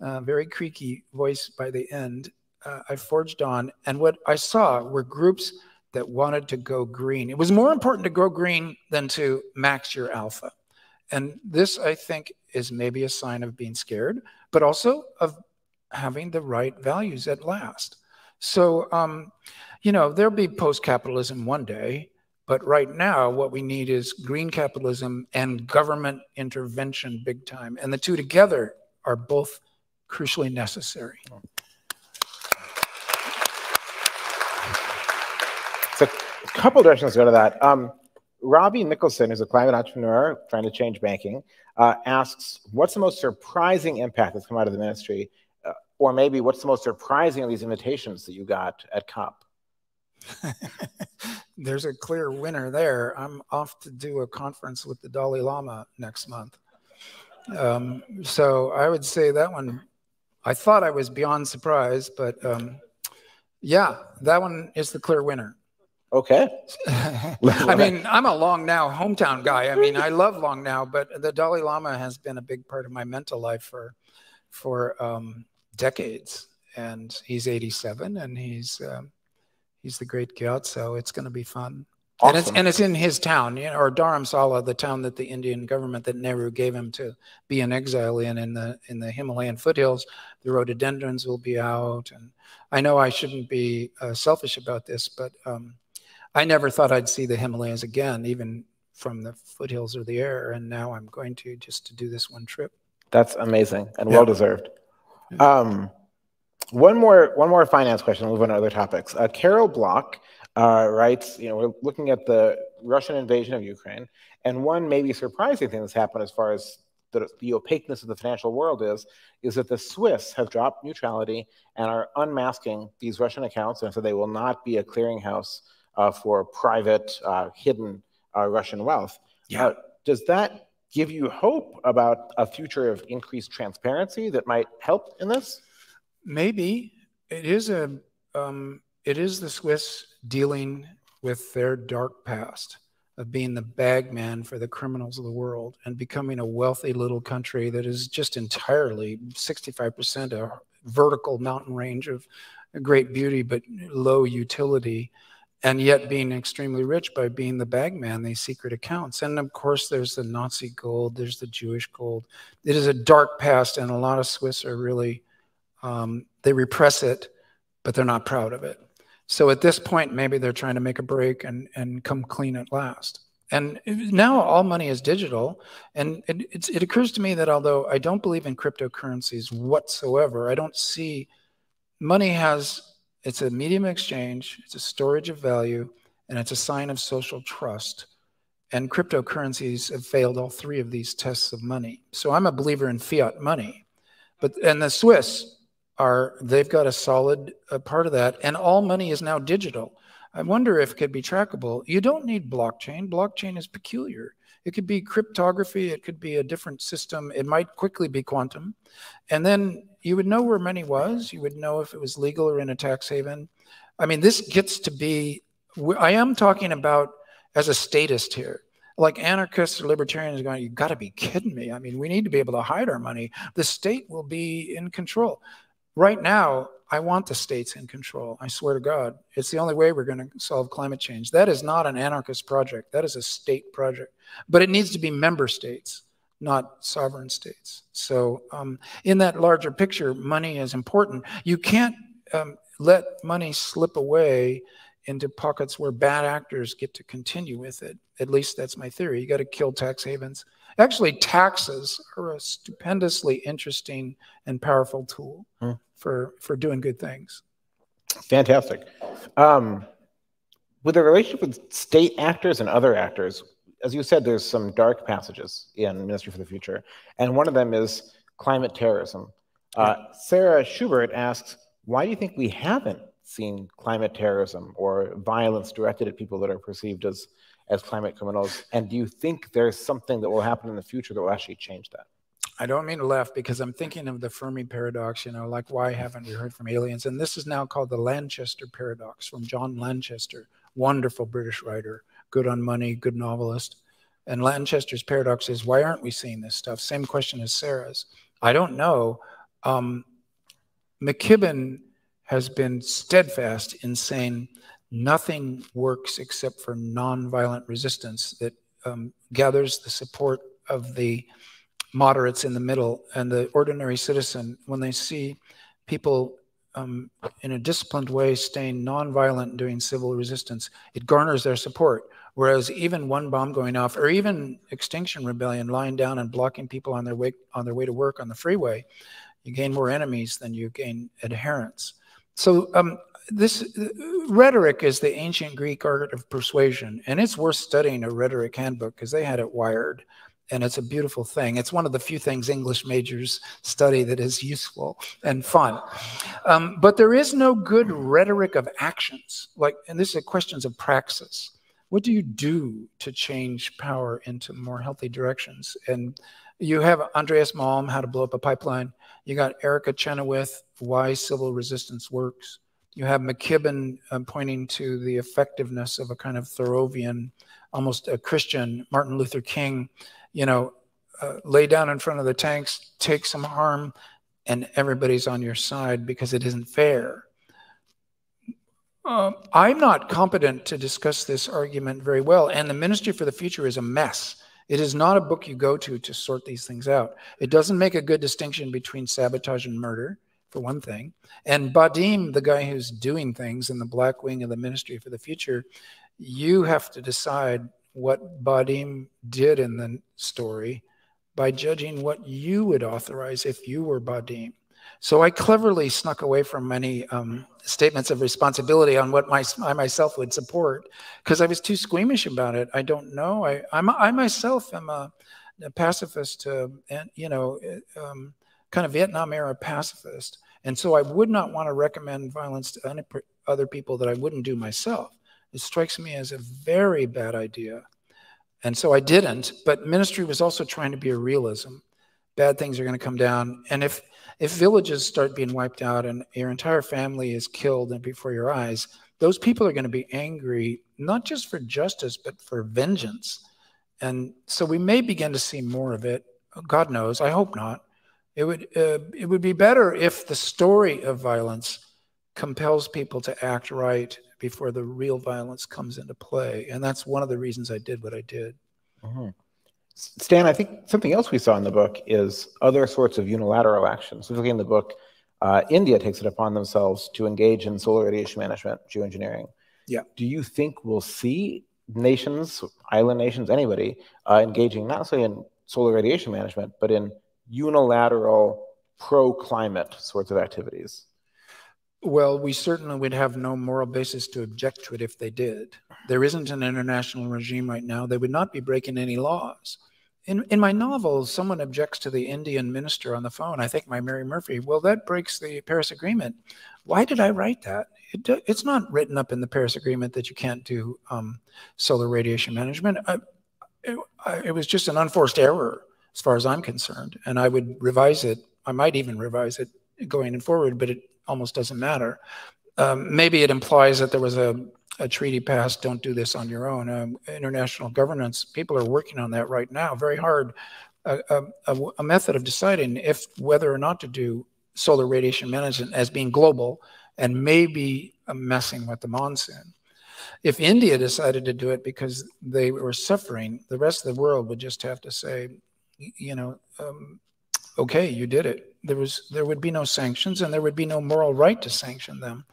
Uh, very creaky voice by the end. Uh, I forged on, and what I saw were groups that wanted to go green. It was more important to go green than to max your alpha. And this, I think, is maybe a sign of being scared, but also of having the right values at last. So, um, you know, there'll be post capitalism one day, but right now, what we need is green capitalism and government intervention big time. And the two together are both crucially necessary. So, a couple directions to go to that. Um, Robbie Nicholson, who's a climate entrepreneur trying to change banking, uh, asks, what's the most surprising impact that's come out of the ministry? Uh, or maybe what's the most surprising of these invitations that you got at COP? *laughs* There's a clear winner there. I'm off to do a conference with the Dalai Lama next month. Um, so I would say that one, I thought I was beyond surprise, but um, yeah, that one is the clear winner. Okay. *laughs* I mean, I'm a Long Now hometown guy. I mean, I love Long Now, but the Dalai Lama has been a big part of my mental life for for um, decades. And he's 87, and he's um, he's the great Gyatso. It's going to be fun. Awesome. And it's and it's in his town, you know, or Dharamsala, the town that the Indian government that Nehru gave him to be an exile in in the in the Himalayan foothills. The rhododendrons will be out, and I know I shouldn't be uh, selfish about this, but um, I never thought I'd see the Himalayas again, even from the foothills or the air. And now I'm going to just to do this one trip. That's amazing and yeah. well deserved. Um, one more, one more finance question. We'll move on to other topics. Uh, Carol Block uh, writes, you know, we're looking at the Russian invasion of Ukraine, and one maybe surprising thing that's happened as far as the, the opaqueness of the financial world is, is that the Swiss have dropped neutrality and are unmasking these Russian accounts, and so they will not be a clearinghouse for private, uh, hidden uh, Russian wealth. Yeah. does that give you hope about a future of increased transparency that might help in this? Maybe it is a um, it is the Swiss dealing with their dark past of being the bagman for the criminals of the world and becoming a wealthy little country that is just entirely 65% a vertical mountain range of great beauty but low utility and yet being extremely rich by being the bagman, these secret accounts. And of course, there's the Nazi gold, there's the Jewish gold. It is a dark past, and a lot of Swiss are really, um, they repress it, but they're not proud of it. So at this point, maybe they're trying to make a break and, and come clean at last. And now all money is digital. And it, it occurs to me that although I don't believe in cryptocurrencies whatsoever, I don't see money has it's a medium of exchange, it's a storage of value, and it's a sign of social trust. And cryptocurrencies have failed all three of these tests of money. So I'm a believer in fiat money. But and the Swiss are they've got a solid uh, part of that, and all money is now digital. I wonder if it could be trackable. You don't need blockchain. Blockchain is peculiar. It could be cryptography, it could be a different system, it might quickly be quantum. And then you would know where money was, you would know if it was legal or in a tax haven. I mean, this gets to be, I am talking about as a statist here. like anarchists or libertarians going, you got to be kidding me. I mean, we need to be able to hide our money. The state will be in control. Right now, I want the states in control. I swear to God. It's the only way we're going to solve climate change. That is not an anarchist project. That is a state project. But it needs to be member states, not sovereign states. So, um, in that larger picture, money is important. You can't um, let money slip away into pockets where bad actors get to continue with it. At least that's my theory. You got to kill tax havens. Actually, taxes are a stupendously interesting and powerful tool hmm. for for doing good things. Fantastic. Um, with the relationship with state actors and other actors, as you said, there's some dark passages in Ministry for the Future, and one of them is climate terrorism. Uh, Sarah Schubert asks, why do you think we haven't seen climate terrorism or violence directed at people that are perceived as as climate criminals? And do you think there's something that will happen in the future that will actually change that? I don't mean to laugh because I'm thinking of the Fermi paradox, you know, like why haven't we heard from aliens? And this is now called the Lanchester paradox from John Lanchester, wonderful British writer, good on money, good novelist. And Lanchester's paradox is why aren't we seeing this stuff? Same question as Sarah's. I don't know. Um, McKibben has been steadfast in saying nothing works except for nonviolent resistance that um, gathers the support of the moderates in the middle and the ordinary citizen when they see people um, in a disciplined way staying nonviolent doing civil resistance it garners their support whereas even one bomb going off or even extinction rebellion lying down and blocking people on their way on their way to work on the freeway you gain more enemies than you gain adherents so um, this rhetoric is the ancient Greek art of persuasion, and it's worth studying a rhetoric handbook because they had it wired, and it's a beautiful thing. It's one of the few things English majors study that is useful and fun. Um, but there is no good rhetoric of actions, like, and this is questions of praxis. What do you do to change power into more healthy directions? And you have Andreas Malm, How to Blow Up a Pipeline. You got Erica Chenoweth, Why Civil Resistance Works. You have McKibben um, pointing to the effectiveness of a kind of Thoreauvian, almost a Christian Martin Luther King, you know, uh, lay down in front of the tanks, take some harm, and everybody's on your side because it isn't fair. Uh, I'm not competent to discuss this argument very well, and the Ministry for the Future is a mess. It is not a book you go to to sort these things out. It doesn't make a good distinction between sabotage and murder, for one thing. And Badim, the guy who's doing things in the black wing of the Ministry for the Future, you have to decide what Badim did in the story by judging what you would authorize if you were Badim. So I cleverly snuck away from many um, statements of responsibility on what my, I myself would support because I was too squeamish about it. I don't know. I, I'm, I myself am a, a pacifist, uh, and you know, uh, um, kind of Vietnam era pacifist, and so I would not want to recommend violence to other people that I wouldn't do myself. It strikes me as a very bad idea. And so I didn't, but ministry was also trying to be a realism. Bad things are going to come down. And if if villages start being wiped out and your entire family is killed and before your eyes, those people are going to be angry, not just for justice, but for vengeance. And so we may begin to see more of it. God knows. I hope not. It would, uh, it would be better if the story of violence compels people to act right before the real violence comes into play. And that's one of the reasons I did what I did. Mm-hmm. Stan, I think something else we saw in the book is other sorts of unilateral actions. Specifically in the book, uh, India takes it upon themselves to engage in solar radiation management, geoengineering. Yeah. Do you think we'll see nations, island nations, anybody, uh, engaging not only in solar radiation management, but in unilateral pro climate sorts of activities? Well, we certainly would have no moral basis to object to it if they did. There isn't an international regime right now. They would not be breaking any laws. In, in my novel, someone objects to the Indian minister on the phone. I think my Mary Murphy. Well, that breaks the Paris Agreement. Why did I write that? It, it's not written up in the Paris Agreement that you can't do um, solar radiation management. I, it, I, it was just an unforced error, as far as I'm concerned. And I would revise it. I might even revise it going forward, but it almost doesn't matter. um, maybe it implies that there was a, a treaty passed, don't do this on your own. Um, international governance, people are working on that right now, very hard. A, a, a, method of deciding if whether or not to do solar radiation management as being global and maybe messing with the monsoon. If India decided to do it because they were suffering, the rest of the world would just have to say, you know, um, okay, you did it. There was there would be no sanctions, and there would be no moral right to sanction them.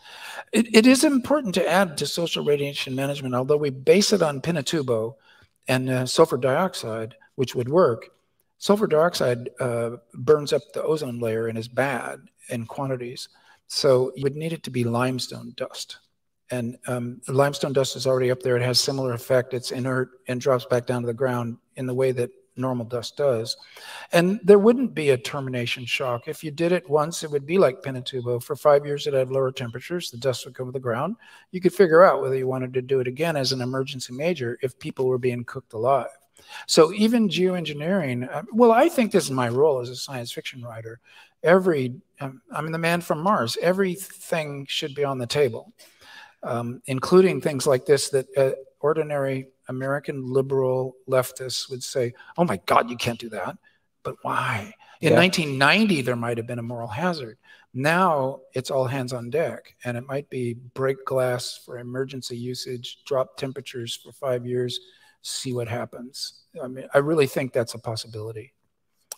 It, it is important to add to solar radiation management, although we base it on Pinatubo and uh, sulfur dioxide, which would work. Sulfur dioxide uh, burns up the ozone layer and is bad in quantities. So you would need it to be limestone dust. And um, limestone dust is already up there. It has similar effect. It's inert and drops back down to the ground in the way that normal dust does. And there wouldn't be a termination shock. If you did it once, it would be like Pinatubo. For five years, it had lower temperatures. The dust would come to the ground. You could figure out whether you wanted to do it again as an emergency major if people were being cooked alive. So even geoengineering, uh, well, I think this is my role as a science fiction writer. Every, um, I'm the man from Mars. Everything should be on the table, um, including things like this that uh, ordinary American liberal leftists would say, oh my God, you can't do that. But why? In yeah. 1990, there might have been a moral hazard. Now it's all hands on deck, and it might be break glass for emergency usage, drop temperatures for five years, see what happens. I mean, I really think that's a possibility.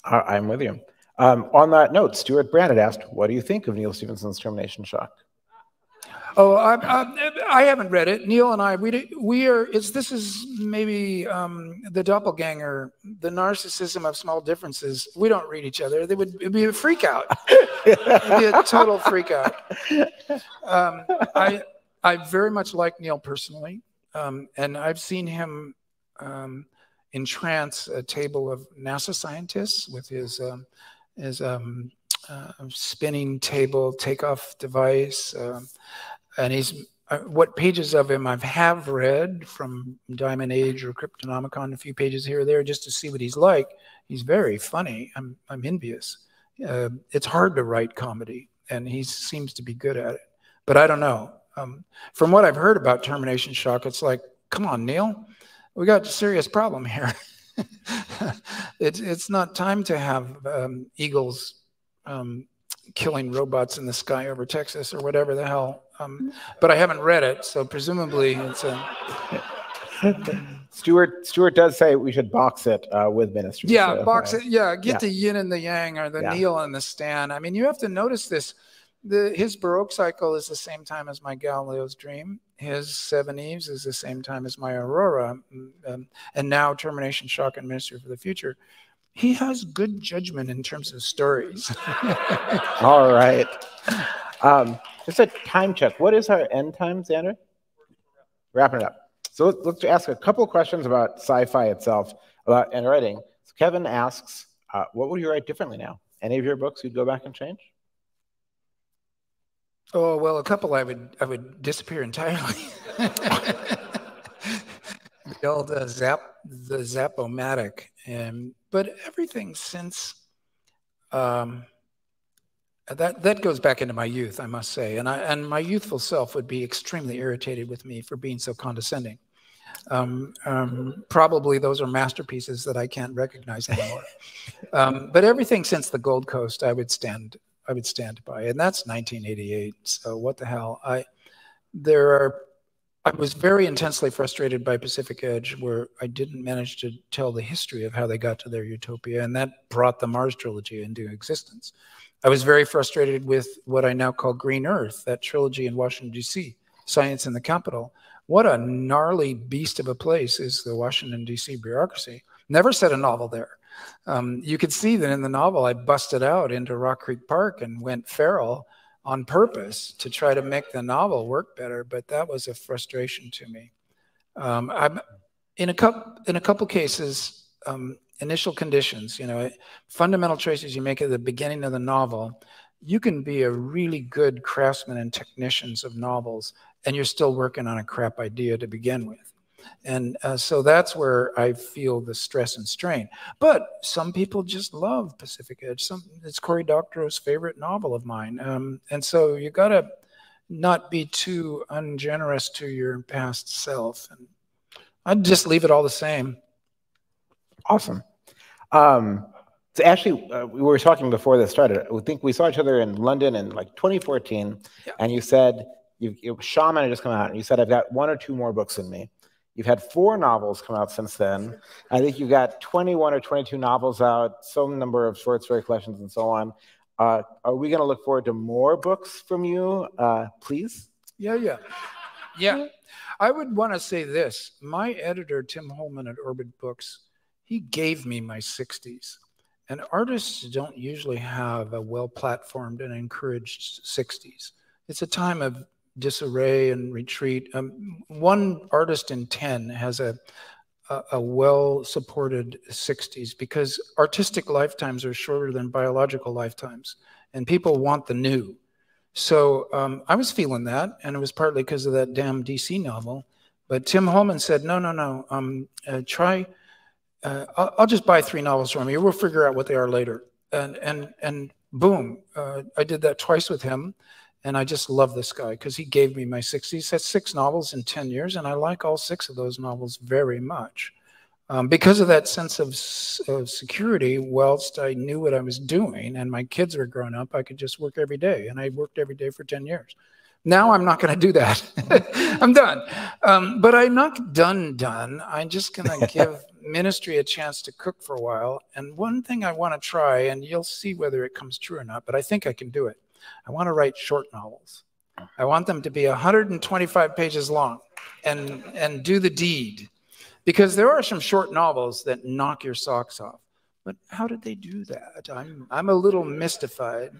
I'm with you. Um, on that note, Stewart Brand asked, what do you think of Neal Stephenson's termination shock? Oh, I, I, I, haven't read it. Neal and I, we we are. It's this is maybe um, the doppelganger, the narcissism of small differences. We don't read each other. They would be a freak out. It'd be a total freak out. Um, I I very much like Neal personally, um, and I've seen him um, entrance a table of NASA scientists with his um, his um, uh, spinning table takeoff device. And he's uh, what pages of him I have read from Diamond Age or Cryptonomicon, a few pages here or there, just to see what he's like. He's very funny. I'm I'm envious. Uh, it's hard to write comedy, and he seems to be good at it. But I don't know. Um, from what I've heard about termination shock, it's like, come on, Neal, we got a serious problem here. *laughs* it's it's not time to have um, eagles um, killing robots in the sky over Texas or whatever the hell. Um, but I haven't read it, so presumably it's a. Stewart Stewart does say we should box it uh, with ministry. Yeah, so, box it. Yeah, get yeah. the yin and the yang or the yeah. Neal and the Stan. I mean, you have to notice this. The, his Baroque cycle is the same time as my Galileo's Dream. His Seveneves is the same time as my Aurora, um, and now Termination Shock and Ministry for the Future he has good judgment in terms of stories. *laughs* All right. Um, just a time check. What is our end time, Xander? Wrapping it up. So let's, let's ask a couple questions about sci-fi itself about and writing. So Kevin asks, uh, what would you write differently now? Any of your books you'd go back and change? Oh well, a couple I would I would disappear entirely. *laughs* the uh, zap the Zap-O-Matic and but everything since um, that that goes back into my youth, I must say, and I and my youthful self would be extremely irritated with me for being so condescending. Um, um, probably those are masterpieces that I can't recognize anymore. *laughs* um, but everything since the Gold Coast, I would stand I would stand by, and that's 1988. So what the hell? I there are I was very intensely frustrated by Pacific Edge, where I didn't manage to tell the history of how they got to their utopia, and that brought the Mars trilogy into existence. I was very frustrated with what I now call Green Earth, that trilogy in Washington, D.C., Science in the Capital. What a gnarly beast of a place is the Washington, D.C. bureaucracy. Never said a novel there. Um, you could see that in the novel, I busted out into Rock Creek Park and went feral on purpose to try to make the novel work better, but that was a frustration to me. Um, I'm in a couple in a couple cases, um, initial conditions. You know, fundamental choices you make at the beginning of the novel. You can be a really good craftsman and technicians of novels, and you're still working on a crap idea to begin with. And uh, so that's where I feel the stress and strain. But some people just love Pacific Edge. Some, it's Cory Doctorow's favorite novel of mine. Um, and so you gotta not be too ungenerous to your past self. And I'd just leave it all the same. Awesome. Um, so actually, uh, we were talking before this started. I think we saw each other in London in like 2014, yeah. and you said you, you Shaman had just come out, and you said I've got one or two more books in me. You've had four novels come out since then. I think you've got 21 or 22 novels out, some number of short story collections, and so on. Uh, are we going to look forward to more books from you, uh, please? Yeah, yeah. Yeah. I would want to say this. My editor, Tim Holman at Orbit Books, he gave me my 60s. And artists don't usually have a well platformed and encouraged 60s. It's a time of disarray and retreat. Um, one artist in 10 has a, a, a well supported 60s because artistic lifetimes are shorter than biological lifetimes, and people want the new. So um, I was feeling that, and it was partly because of that damn DC novel. But Tim Holman said, no, no, no, um, uh, try, uh, I'll, I'll, just buy three novels from you. We'll figure out what they are later. And, and, and boom, uh, I did that twice with him. And I just love this guy because he gave me my six. He said six novels in 10 years, and I like all six of those novels very much. Um, because of that sense of, of, security, whilst I knew what I was doing and my kids were growing up, I could just work every day. And I worked every day for 10 years. Now I'm not going to do that. *laughs* I'm done. Um, but I'm not done, done. I'm just going *laughs* to give ministry a chance to cook for a while. And one thing I want to try, and you'll see whether it comes true or not, but I think I can do it I want to write short novels. I want them to be 125 pages long and, and do the deed. Because there are some short novels that knock your socks off. But how did they do that? I'm, I'm a little mystified.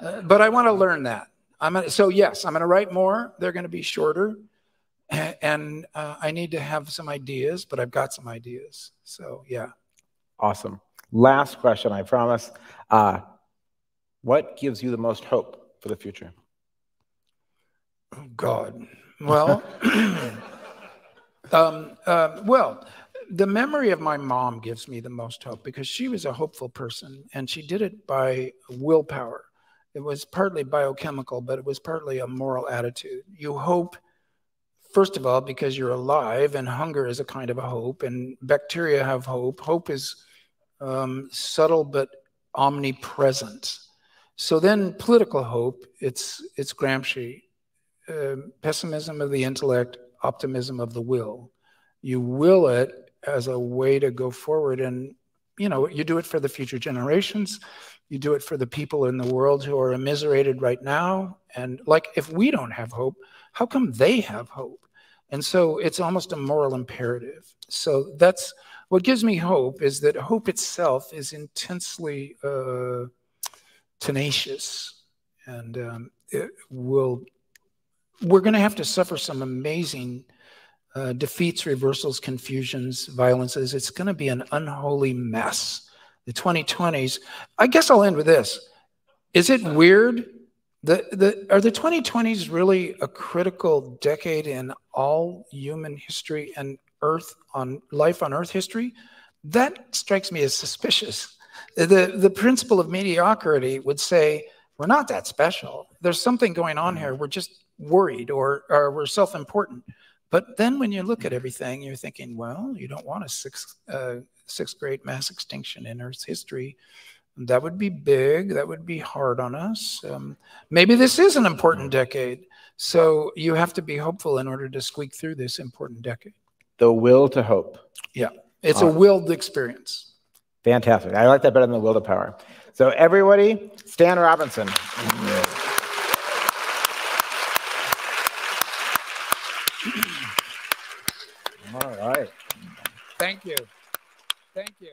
Uh, but I want to learn that. I'm gonna, so, yes, I'm going to write more. They're going to be shorter. And uh, I need to have some ideas, but I've got some ideas. So, yeah. Awesome. Last question, I promise. Uh, what gives you the most hope for the future? Oh, God. Well, *clears throat* um, uh, well, the memory of my mom gives me the most hope because she was a hopeful person and she did it by willpower. It was partly biochemical, but it was partly a moral attitude. You hope, first of all, because you're alive, and hunger is a kind of a hope, and bacteria have hope. Hope is um, subtle but omnipresent. So then political hope, it's, it's Gramsci, uh, pessimism of the intellect, optimism of the will. You will it as a way to go forward and you know, you do it for the future generations. You do it for the people in the world who are immiserated right now. And like, if we don't have hope, how come they have hope? And so it's almost a moral imperative. So that's what gives me hope is that hope itself is intensely uh, tenacious, and um, it will. We're going to have to suffer some amazing uh, defeats, reversals, confusions, violences. It's going to be an unholy mess. The 2020s. I guess I'll end with this. Is it weird? The, the, are the 2020s really a critical decade in all human history and Earth on life on Earth history? That strikes me as suspicious. The, the principle of mediocrity would say, we're not that special. There's something going on here. We're just worried or, or we're self important. But then when you look at everything, you're thinking, well, you don't want a sixth, uh, sixth grade mass extinction in Earth's history. That would be big. That would be hard on us. Um, maybe this is an important decade. So you have to be hopeful in order to squeak through this important decade. The will to hope. Yeah, it's awesome. a willed experience. Fantastic. I like that better than the will to power. So everybody, Stan Robinson. All right. Thank you. Thank you.